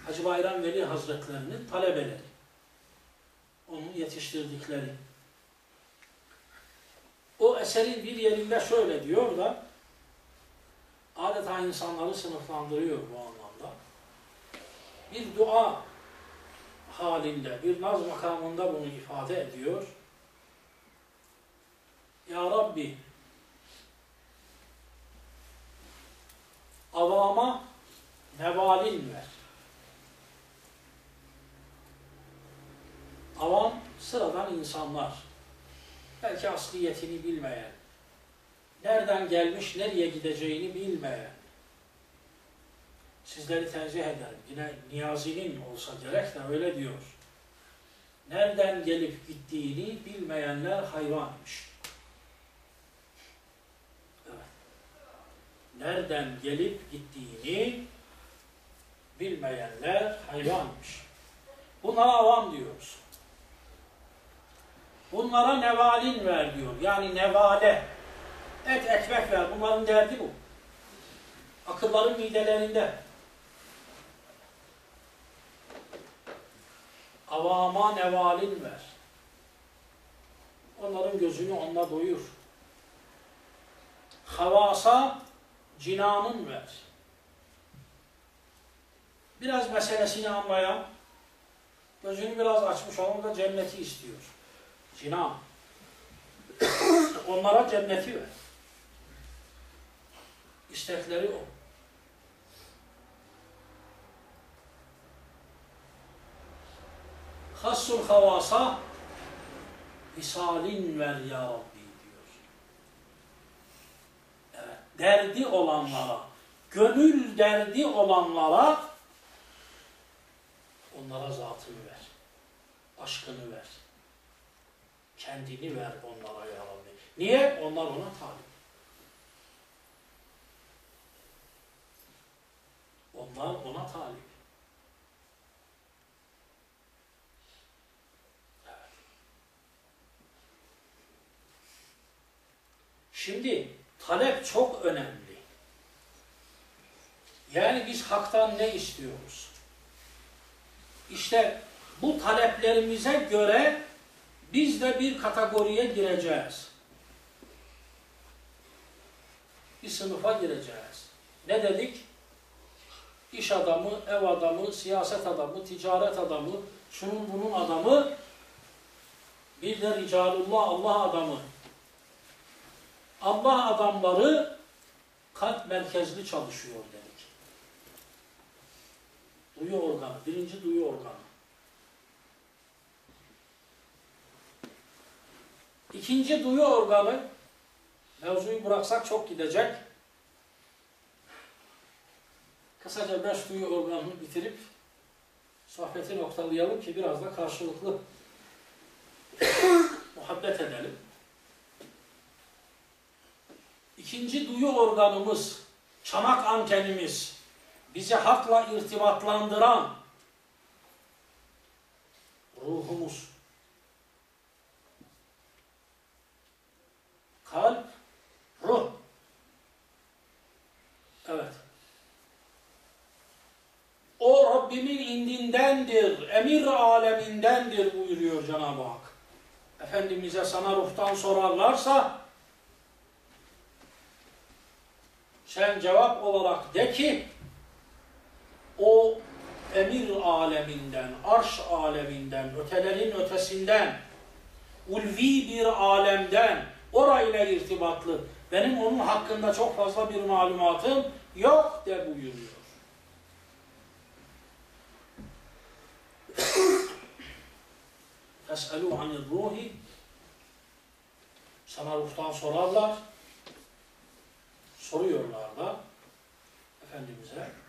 [SPEAKER 1] Hacı Bayram Veli Hazretlerinin talebeleri. Onun yetiştirdikleri. O eserin bir yerinde şöyle diyor da adeta insanları sınıflandırıyor bu anlamda. Bir dua halinde, bir naz makamında bunu ifade ediyor. Ya Rabbi avama nevalin ver. Avam sıradan insanlar. Belki asliyetini bilmeyen, nereden gelmiş, nereye gideceğini bilmeyen. Sizleri tenzih ederim. Yine Niyazi'nin olsa gerek de öyle diyor. Nereden gelip gittiğini bilmeyenler hayvanmış. Evet. Nereden gelip gittiğini bilmeyenler hayvanmış. Bunlara avam diyoruz. Bunlara nevalin ver diyor. Yani nevale. Et ekmek ver. Bunların derdi bu. Akılların midelerinde. Avama nevalin ver. Onların gözünü onunla doyur. Havasa cinanın ver. Biraz meselesini anlayan, gözünü biraz açmış olan da cenneti istiyor. Cinan. <coughs> Onlara cenneti ver. İstekleri o. Hassul havasa visalin ver ya Rabbi diyor. Evet, derdi olanlara, gönül derdi olanlara onlara zatını ver. Aşkını ver. Kendini ver onlara ya Rabbi. Niye? Onlar ona talip. Onlar ona talip. Şimdi talep çok önemli. Yani biz haktan ne istiyoruz? İşte bu taleplerimize göre biz de bir kategoriye gireceğiz. Bir sınıfa gireceğiz. Ne dedik? İş adamı, ev adamı, siyaset adamı, ticaret adamı, şunun bunun adamı, bir de ricalullah, Allah adamı. Allah adamları kalp merkezli çalışıyor dedik. Duyu organı, birinci duyu organı. İkinci duyu organı, mevzuyu bıraksak çok gidecek. Kısaca beş duyu organını bitirip sohbeti noktalayalım ki biraz da karşılıklı <coughs> muhabbet edelim. İkinci duyu organımız, çanak antenimiz, bizi hakla irtibatlandıran ruhumuz. Kalp, ruh. Evet. O Rabbimin indindendir, emir alemindendir buyuruyor Cenab-ı Hak. Efendimiz'e sana ruhtan sorarlarsa sen cevap olarak de ki o emir aleminden, arş aleminden, ötelerin ötesinden, ulvi bir alemden, orayla irtibatlı, benim onun hakkında çok fazla bir malumatım yok de buyuruyor. Es'elû anil ruhi sana ruhtan sorarlar. Soruyorlar da Efendimiz'e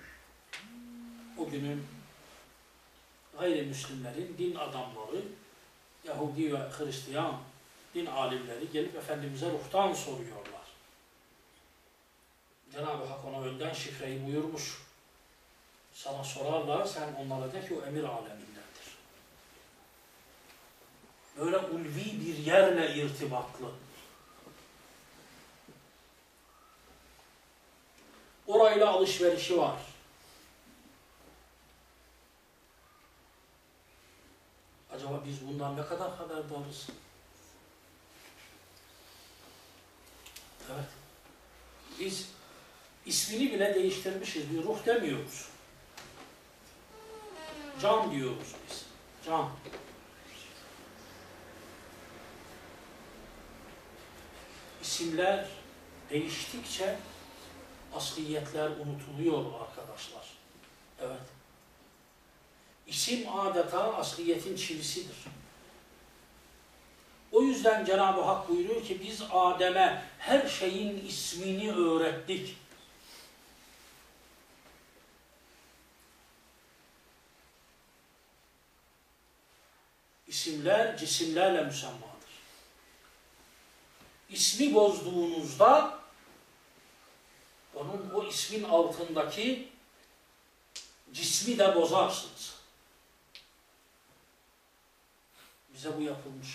[SPEAKER 1] o günün gayrimüslimlerin din adamları, Yahudi ve Hristiyan din alimleri gelip Efendimiz'e ruhtan soruyorlar. Cenab-ı Hak ona önden şifreyi buyurmuş. Sana sorarlar, sen onlara de ki o emir alemindendir. Böyle ulvi bir yerle irtibatlı. Orayla alışverişi var. Acaba biz bundan ne kadar haberdarız? Evet. Biz ismini bile değiştirmişiz. Bir ruh demiyoruz. Can diyoruz biz. Can. İsimler değiştikçe asliyetler unutuluyor arkadaşlar. Evet. İsim adeta asliyetin çivisidir. O yüzden Cenab-ı Hak buyuruyor ki biz Adem'e her şeyin ismini öğrettik. İsimler cisimlerle müsemmadır. İsmi bozduğunuzda onun o ismin altındaki cismi de bozarsınız. Bize bu yapılmış.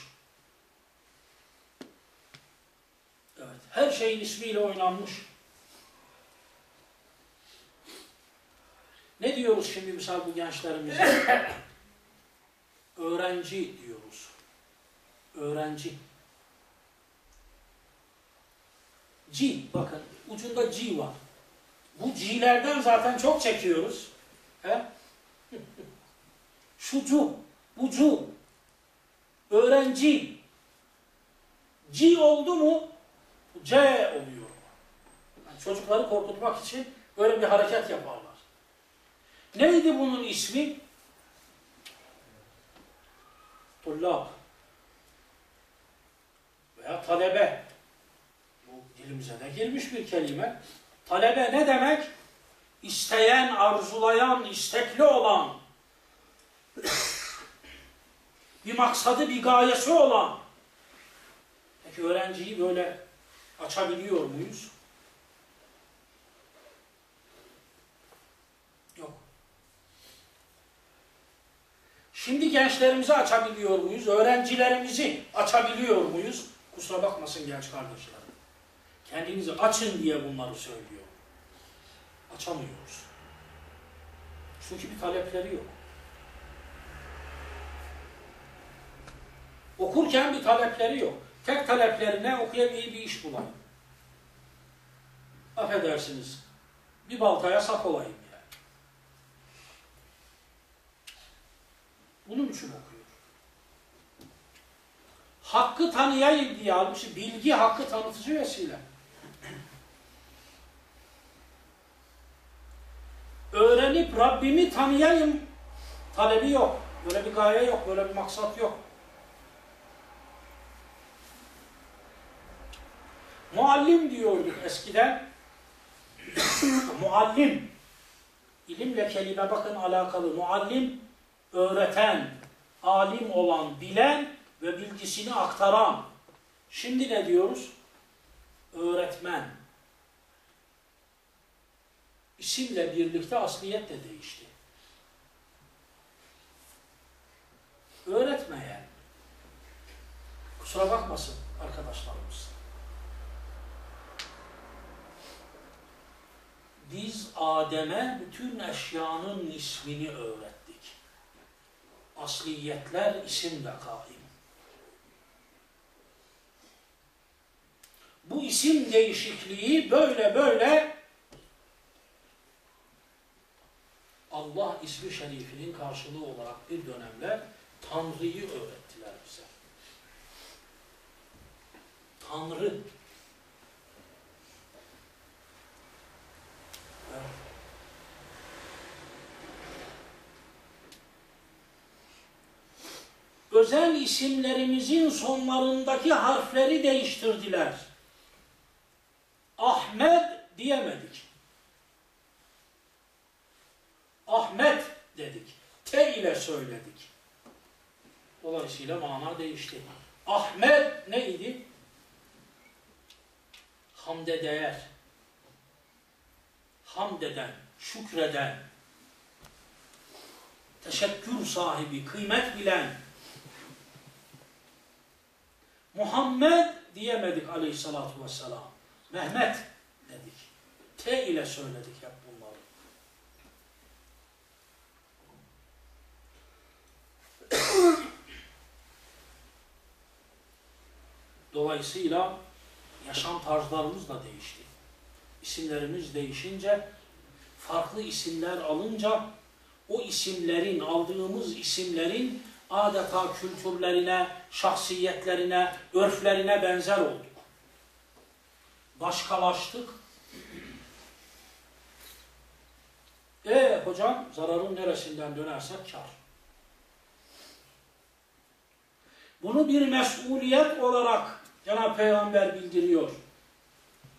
[SPEAKER 1] Evet, her şeyin ismiyle oynanmış. Ne diyoruz şimdi misal bu gençlerimize? Öğrenci diyoruz. Öğrenci. G, bakın ucunda G var. Bu G'lerden zaten çok çekiyoruz. He? Şucu, bucu, öğrenci. G oldu mu C oluyor. Yani çocukları korkutmak için böyle bir hareket yaparlar. Neydi bunun ismi? tullab veya talebe. Bu dilimize de girmiş bir kelime. Talebe ne demek? İsteyen, arzulayan, istekli olan, bir maksadı, bir gayesi olan. Peki öğrenciyi böyle açabiliyor muyuz? Yok. Şimdi gençlerimizi açabiliyor muyuz? Öğrencilerimizi açabiliyor muyuz? Kusura bakmasın genç kardeşlerim. Kendinizi açın diye bunları söylüyor. Açamıyoruz. Çünkü bir talepleri yok. Okurken bir talepleri yok. Tek talepleri ne? Okuyayım iyi bir iş bulayım. Affedersiniz. Bir baltaya sap olayım yani. Bunun için okuyor. Hakkı tanıyayım diye almış. Bilgi hakkı tanıtıcı vesile. Öğrenip Rabbimi tanıyayım talebi yok. Böyle bir gaye yok, böyle bir maksat yok. Muallim diyorduk eskiden. <clears throat> Muallim. İlimle kelime bakın alakalı. Muallim, öğreten, alim olan, bilen ve bilgisini aktaran. Şimdi ne diyoruz? Öğretmen. İsimle birlikte asliyet de değişti. Öğretmeyen. Kusura bakmasın arkadaşlarımız. Biz Adem'e bütün eşyanın ismini öğrettik. Asliyetler isimle kaim. Bu isim değişikliği böyle böyle Allah ismi şerifinin karşılığı olarak bir dönemler Tanrı'yı öğrettiler bize. Tanrı. Özel isimlerimizin sonlarındaki harfleri değiştirdiler. Ahmet diyemedik. Ahmet dedik. T ile söyledik. Dolayısıyla mana değişti. Ahmet neydi? Hamde değer. Hamd eden, şükreden, teşekkür sahibi, kıymet bilen. Muhammed diyemedik aleyhissalatu vesselam. Mehmet dedik. T ile söyledik hep bunları. Dolayısıyla yaşam tarzlarımız da değişti. İsimlerimiz değişince, farklı isimler alınca o isimlerin, aldığımız isimlerin adeta kültürlerine, şahsiyetlerine, örflerine benzer olduk. Başkalaştık. E hocam zararın neresinden dönersek kar. Bunu bir mesuliyet olarak Cenab-ı Peygamber bildiriyor.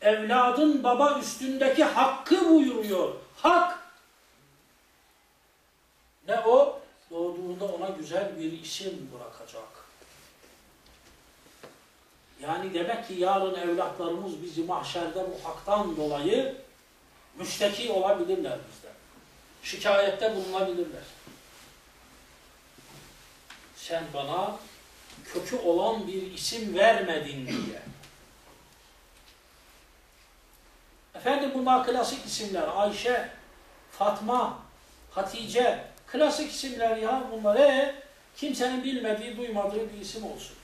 [SPEAKER 1] Evladın baba üstündeki hakkı buyuruyor. Hak. Ne o? Doğduğunda ona güzel bir isim bırakacak. Yani demek ki yarın evlatlarımız bizi mahşerde bu haktan dolayı müşteki olabilirler bizden. Şikayette bulunabilirler. Sen bana kökü olan bir isim vermedin diye. Efendim bunlar klasik isimler. Ayşe, Fatma, Hatice. Klasik isimler ya bunlar. E, kimsenin bilmediği, duymadığı bir isim olsun.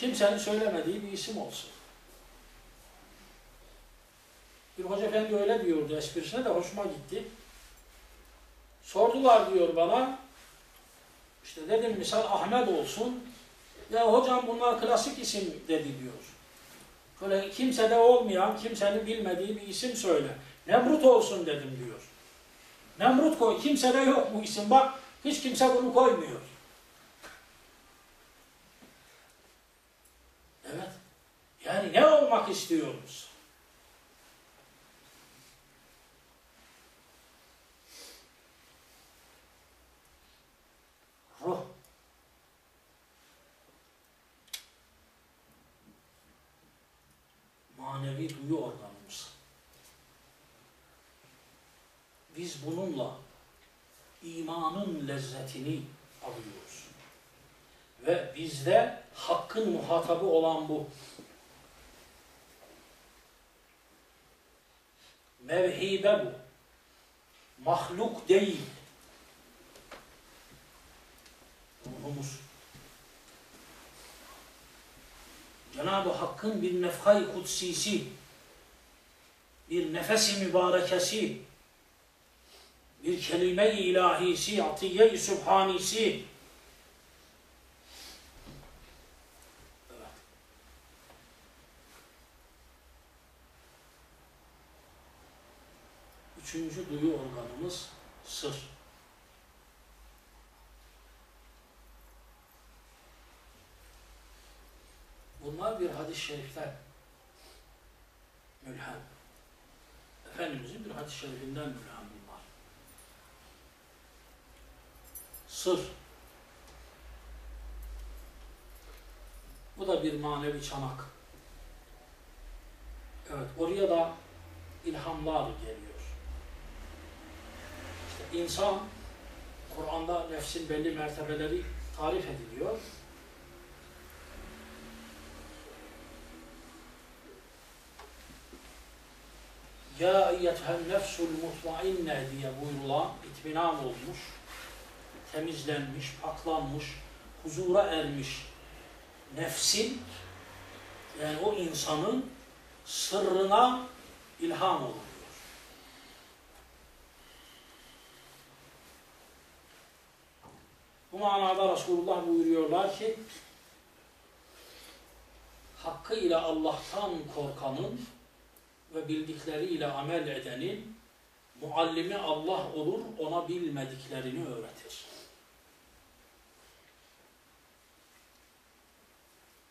[SPEAKER 1] Kimsenin söylemediği bir isim olsun. Bir hoca efendi öyle diyordu esprisine de hoşuma gitti. Sordular diyor bana. İşte dedim misal Ahmet olsun. Ya hocam bunlar klasik isim dedi diyor. Böyle kimsede olmayan, kimsenin bilmediği bir isim söyle. Nemrut olsun dedim diyor. Nemrut koy. Kimsede yok bu isim. Bak hiç kimse bunu koymuyor. İstiyoruz. Ruh. Manevi duyu organımız. Biz bununla imanın lezzetini alıyoruz. Ve bizde hakkın muhatabı olan bu. Mevhibe bu. Mahluk değil. Ruhumuz. Cenab-ı Hakk'ın bir nefhay kutsisi, bir nefesi mübarekesi, bir kelime-i ilahisi, atiye-i sübhanisi. Evet. Üçüncü duyu organımız sır. Bunlar bir hadis-i şeriften mülhem. Efendimizin bir hadis-i şerifinden mülhem bunlar. Sır. Bu da bir manevi çanak. Evet, oraya da ilhamlar geliyor. İnsan, Kur'an'da nefsin belli mertebeleri tarif ediliyor. Ya eyyethen nefsul mutmainne diye buyurulan itminam olmuş, temizlenmiş, paklanmış, huzura ermiş nefsin yani o insanın sırrına ilham oluyor. Bu manada Resulullah buyuruyorlar ki hakkıyla Allah'tan korkanın ve bildikleriyle amel edenin muallimi Allah olur, ona bilmediklerini öğretir.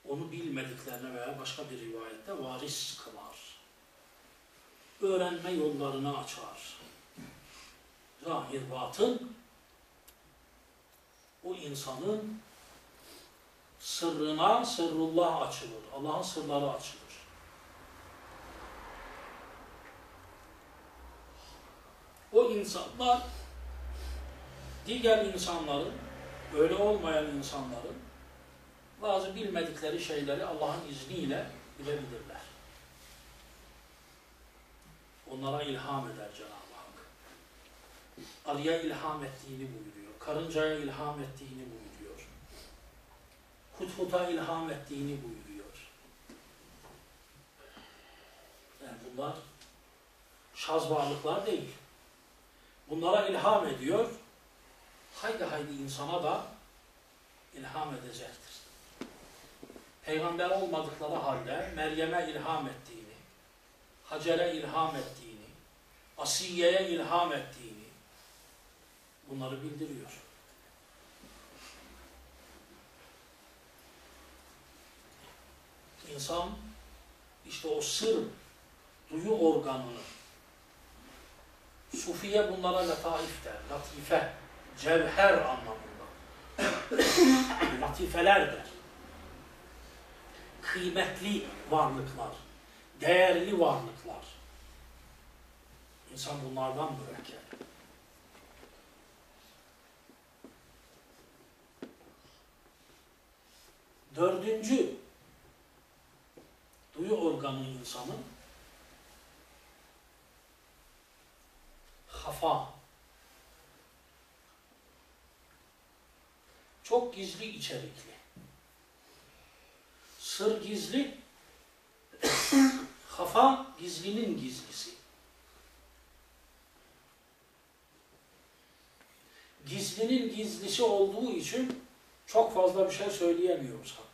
[SPEAKER 1] Onu bilmediklerine veya başka bir rivayette varis kılar. Öğrenme yollarını açar. Zahir batın o insanın sırrına sırrullah açılır. Allah'ın sırları açılır. o insanlar diğer insanların, öyle olmayan insanların bazı bilmedikleri şeyleri Allah'ın izniyle bilebilirler. Onlara ilham eder Cenab-ı Hak. Ali'ye ilham ettiğini buyuruyor. Karıncaya ilham ettiğini buyuruyor. Huthuta ilham ettiğini buyuruyor. Yani bunlar şaz varlıklar değil. Bunlara ilham ediyor. Haydi haydi insana da ilham edecektir. Peygamber olmadıkları halde Meryem'e ilham ettiğini, Hacer'e ilham ettiğini, Asiye'ye ilham ettiğini bunları bildiriyor. İnsan işte o sır duyu organını Sufiye bunlara letaif der, latife, cevher anlamında. <coughs> Latifeler der. Kıymetli varlıklar, değerli varlıklar. İnsan bunlardan mürekkep. Dördüncü duyu organı insanın hafa. Çok gizli içerikli. Sır gizli, <coughs> hafa gizlinin gizlisi. Gizlinin gizlisi olduğu için çok fazla bir şey söyleyemiyoruz hakkında.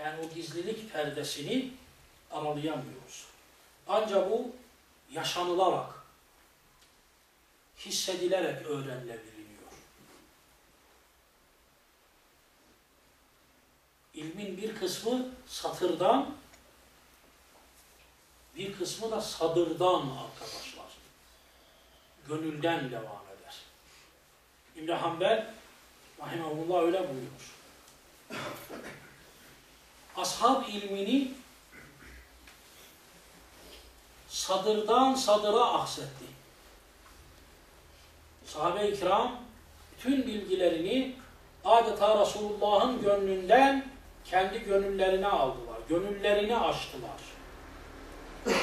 [SPEAKER 1] Yani o gizlilik perdesini aralayamıyoruz. Ancak bu yaşanılarak, hissedilerek öğrenilebiliyor. İlmi ilmin bir kısmı satırdan, bir kısmı da sadırdan arkadaşlar. Gönülden devam eder. İbn Hanbel rahimahullah öyle buyurur. Ashab ilmini sadırdan sadıra aksetti. Sahabe-i kiram bütün bilgilerini adeta Resulullah'ın gönlünden kendi gönüllerine aldılar. Gönüllerini açtılar. <coughs>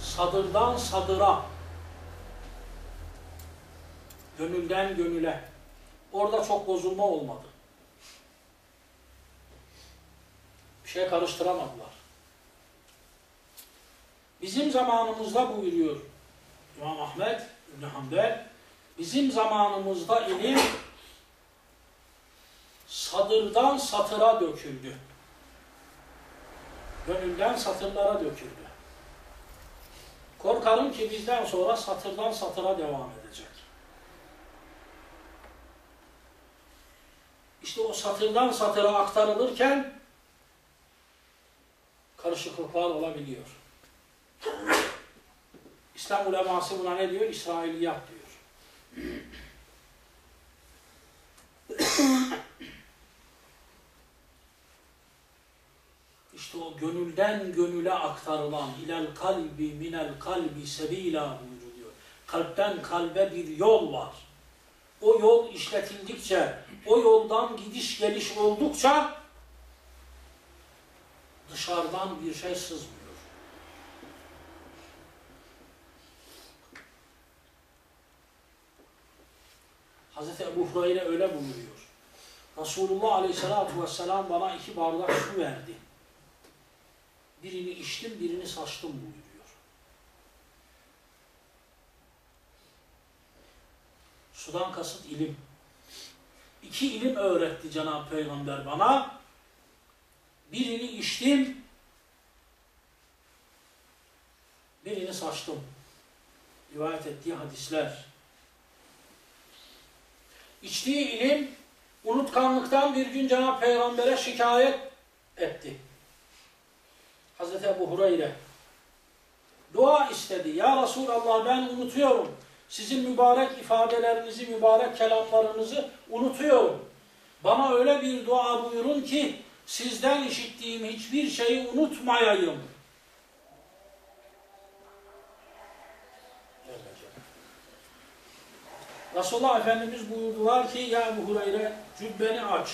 [SPEAKER 1] Sadırdan sadıra, gönülden gönüle. Orada çok bozulma olmadı. Bir şey karıştıramadılar. Bizim zamanımızda buyuruyor İmam Ahmet İbn Hanbel, bizim zamanımızda ilim sadırdan satıra döküldü. Gönülden satırlara döküldü. Korkarım ki bizden sonra satırdan satıra devam edecek. İşte o satırdan satıra aktarılırken karışıklıklar olabiliyor. İslam uleması buna ne diyor? İsrailiyat diyor. İşte o gönülden gönüle aktarılan ilel kalbi minel kalbi sebila buyuruluyor. Kalpten kalbe bir yol var. O yol işletildikçe, o yoldan gidiş geliş oldukça dışarıdan bir şey sızmıyor. Hazreti Ebu Hureyre öyle buyuruyor. Resulullah Aleyhisselatü Vesselam bana iki bardak su verdi. Birini içtim, birini saçtım buyuruyor. Sudan kasıt ilim. İki ilim öğretti Cenab-ı Peygamber bana. Birini içtim, birini saçtım. Rivayet ettiği hadisler. İçtiği ilim unutkanlıktan bir gün Cenab-ı Peygamber'e şikayet etti. Hazreti Ebu Hureyre dua istedi. Ya Resulallah ben unutuyorum. Sizin mübarek ifadelerinizi, mübarek kelamlarınızı unutuyorum. Bana öyle bir dua buyurun ki sizden işittiğim hiçbir şeyi unutmayayım. Resulullah Efendimiz buyurdular ki ya Ebu Hureyre cübbeni aç.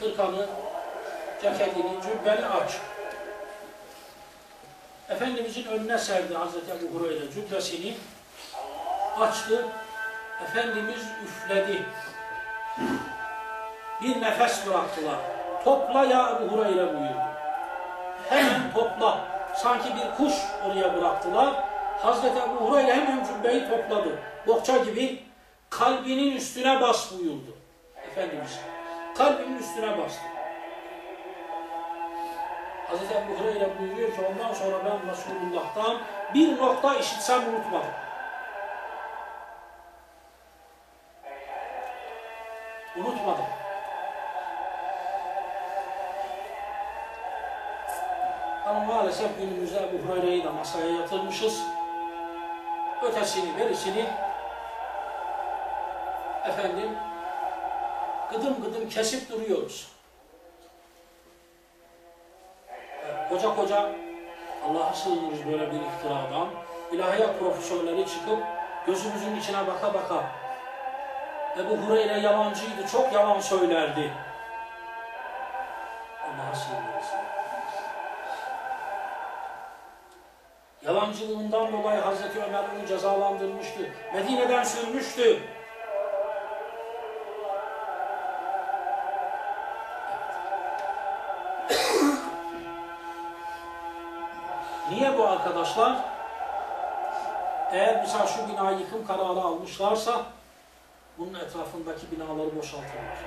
[SPEAKER 1] Kırkanı, ceketini, cübbeni aç. Efendimizin önüne serdi Hazreti Ebu Hureyre cübbesini açtı. Efendimiz üfledi. Bir nefes bıraktılar. Topla ya Ebu Hureyre buyurdu. Hemen topla. Sanki bir kuş oraya bıraktılar. Hazreti Ebu Hureyre hemen cübbeyi topladı. Bohça gibi kalbinin üstüne bas buyurdu. Efendimiz. Kalbinin üstüne bastı. Hazreti Ebu Hureyre buyuruyor ki ondan sonra ben Resulullah'tan bir nokta işitsem unutmadım. Unutmadım. Ama maalesef günümüzde Ebu Hureyre'yi de masaya yatırmışız. Ötesini, verisini efendim gıdım gıdım kesip duruyoruz. koca koca Allah'a sığınırız böyle bir iftiradan. İlahiyat profesörleri çıkıp gözümüzün içine baka baka Ebu Hureyre yalancıydı, çok yalan söylerdi. Allah'a sığınırız. Yalancılığından dolayı Hazreti Ömer onu cezalandırmıştı. Medine'den sürmüştü. Niye bu arkadaşlar? Eğer mesela şu bina yıkım kararı almışlarsa bunun etrafındaki binaları boşaltırlar.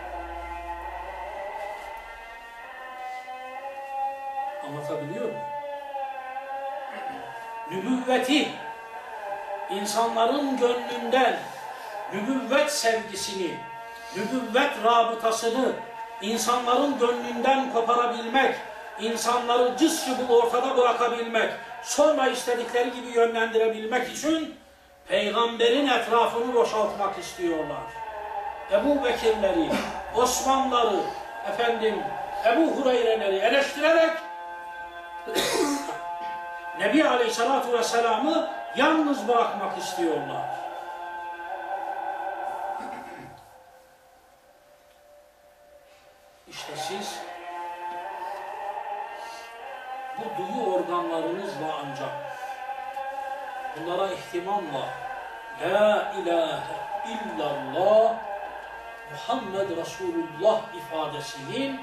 [SPEAKER 1] Anlatabiliyor muyum? Nübüvveti insanların gönlünden nübüvvet sevgisini nübüvvet rabıtasını insanların gönlünden koparabilmek, insanları cız cıbıl ortada bırakabilmek, sonra istedikleri gibi yönlendirebilmek için peygamberin etrafını boşaltmak istiyorlar. Ebu Bekirleri, Osmanları, efendim Ebu Hureyre'leri eleştirerek Nebi Aleyhisselatü Vesselam'ı yalnız bırakmak istiyorlar. İşte siz bu duyu organlarınızla ancak bunlara ihtimamla La ilahe illallah Muhammed Resulullah ifadesinin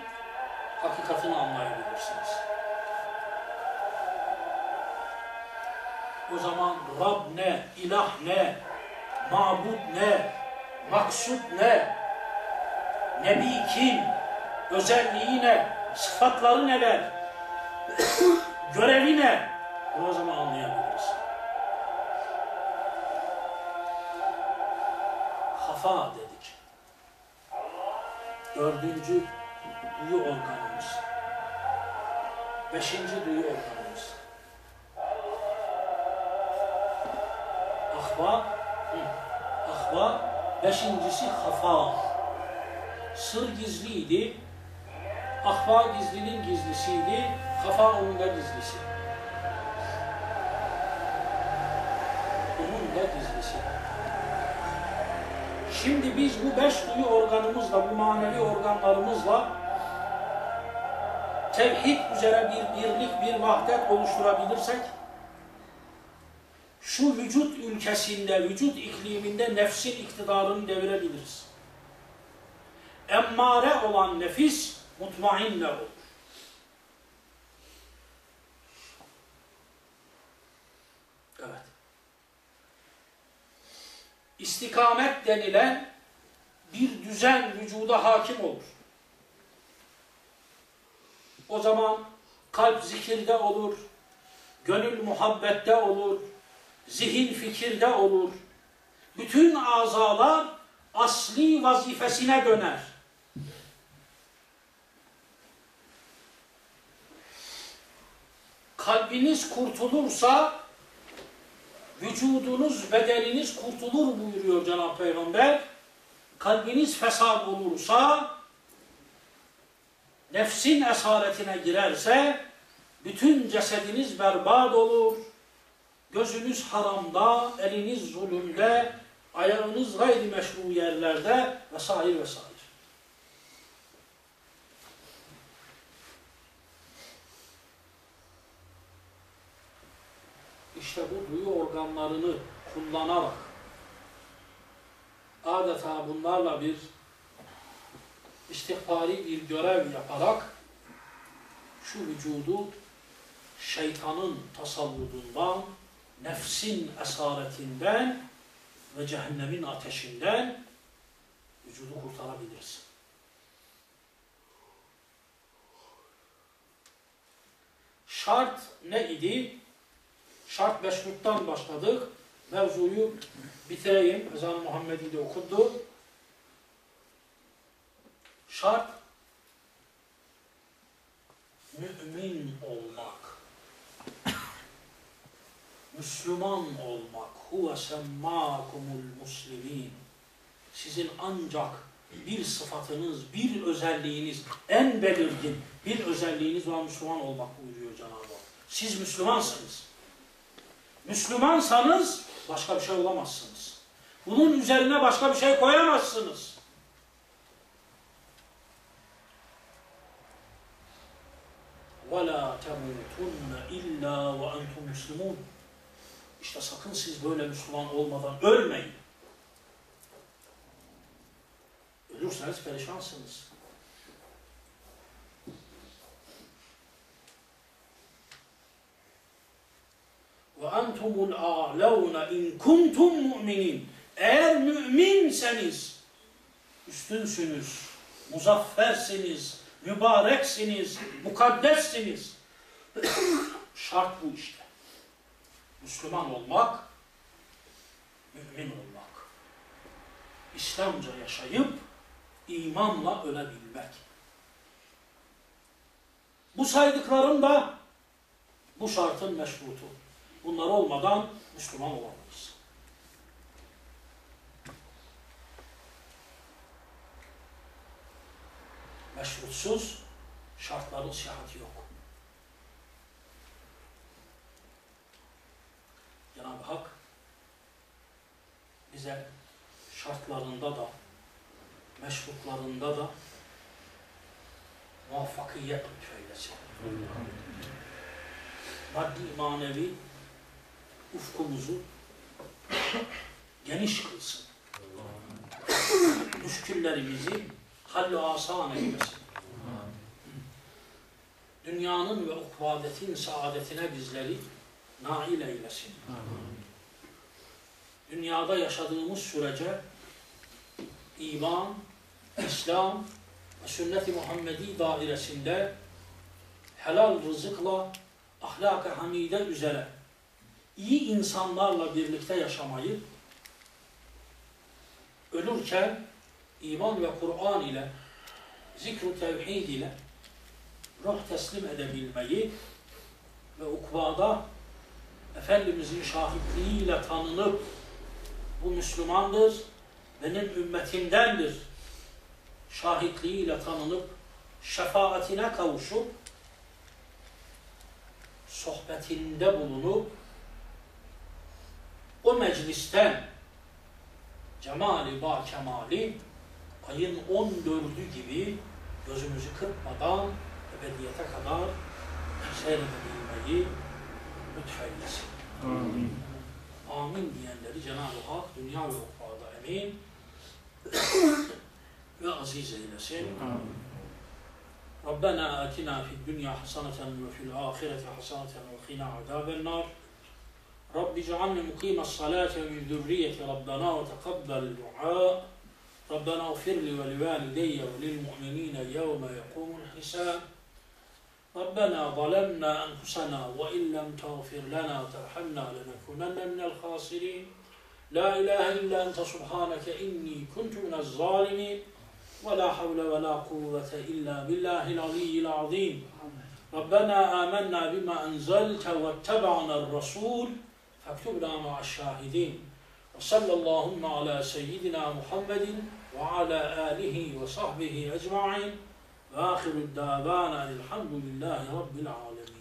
[SPEAKER 1] hakikatini anlayabilirsiniz. O zaman Rab ne, ilah ne, mabud ne, maksud ne, Nebi kim, özelliği ne, sıfatları neler, <coughs> görevi ne, o zaman anlayabiliriz. Hafa dedik. Dördüncü duyu organımız. Beşinci duyu organımız. Ahva, ahva, beşincisi hafa. Sır gizliydi, ahva gizlinin gizlisiydi, hafa onun da gizlisi. Onun da gizlisi. Şimdi biz bu beş duyu organımızla, bu manevi organlarımızla tevhid üzere bir birlik, bir vahdet oluşturabilirsek, şu vücut ülkesinde, vücut ikliminde nefsin iktidarını devirebiliriz. Emmare olan nefis mutmainle olur. Evet. İstikamet denilen bir düzen vücuda hakim olur. O zaman kalp zikirde olur, gönül muhabbette olur, zihin fikirde olur. Bütün azalar asli vazifesine döner. Kalbiniz kurtulursa vücudunuz, bedeniniz kurtulur buyuruyor Cenab-ı Peygamber. Kalbiniz fesat olursa, nefsin esaretine girerse, bütün cesediniz berbat olur. Gözünüz haramda, eliniz zulümde, ayağınız gayri meşru yerlerde vesaire vesaire. İşte bu duyu organlarını kullanarak adeta bunlarla bir istihbari bir görev yaparak şu vücudu şeytanın tasalludundan, nefsin esaretinden ve cehennemin ateşinden vücudu kurtarabilirsin. Şart ne idi? Şart meşruttan başladık. Mevzuyu bitireyim. Ezan-ı Muhammed'i de okundu. Şart mümin olmak. Müslüman olmak. Huve semmâkumul muslimin. Sizin ancak bir sıfatınız, bir özelliğiniz, en belirgin bir özelliğiniz var Müslüman olmak buyuruyor Cenab-ı Hak. Siz Müslümansınız. Müslümansanız başka bir şey olamazsınız. Bunun üzerine başka bir şey koyamazsınız. وَلَا تَمُوتُنَّ اِلَّا وَاَنْتُمْ مُسْلِمُونَ işte sakın siz böyle Müslüman olmadan ölmeyin. Ölürseniz perişansınız. Ve entumul a'levne in kuntum mu'minin. Eğer müminseniz üstünsünüz, muzaffersiniz, mübareksiniz, mukaddessiniz. <coughs> Şart bu işte. Müslüman olmak, mümin olmak. İslamca yaşayıp imanla ölebilmek. Bu saydıklarım da bu şartın meşrutu. Bunlar olmadan Müslüman olamayız. Meşrutsuz şartların sıhhati yok. Cenab-ı Hak bize şartlarında da meşrutlarında da muvaffakiyet lütfeylesin. Maddi manevi ufkumuzu geniş kılsın. Müşküllerimizi hallü asan eylesin. Dünyanın ve ukbadetin saadetine bizleri nail eylesin. Dünyada yaşadığımız sürece iman, İslam ve sünnet-i Muhammedi dairesinde helal rızıkla ahlak-ı hamide üzere iyi insanlarla birlikte yaşamayı ölürken iman ve Kur'an ile zikr-ı tevhid ile ruh teslim edebilmeyi ve ukbada Efendimizin şahitliğiyle tanınıp bu Müslümandır, benim ümmetimdendir şahitliğiyle tanınıp şefaatine kavuşup sohbetinde bulunup o meclisten cemali ba kemali ayın 14'ü gibi gözümüzü kırpmadan ebediyete kadar seyredebilmeyi lütfeylesin.
[SPEAKER 3] Amin.
[SPEAKER 1] Amin diyenleri Cenab-ı Hak dünya ve ukbada emin ve aziz eylesin.
[SPEAKER 3] Amin.
[SPEAKER 1] ربنا آتنا في الدنيا حسنة وفي الآخرة حسنة وقنا عذاب النار رب اجعلني مقيم الصلاة ومن ذرية ربنا وتقبل الدعاء ربنا اغفر لي ولوالدي وللمؤمنين يوم يقوم الحساب ربنا ظلمنا أنفسنا وإن لم تغفر لنا وترحمنا لنكونن من الخاسرين. لا إله إلا أنت سبحانك إني كنت من الظالمين. ولا حول ولا قوة إلا بالله العلي العظيم. ربنا آمنا بما أنزلت واتبعنا الرسول فاكتبنا مع الشاهدين. وصلى اللهم على سيدنا محمد وعلى آله وصحبه أجمعين. وآخر الدعوانا الحمد لله رب العالمين.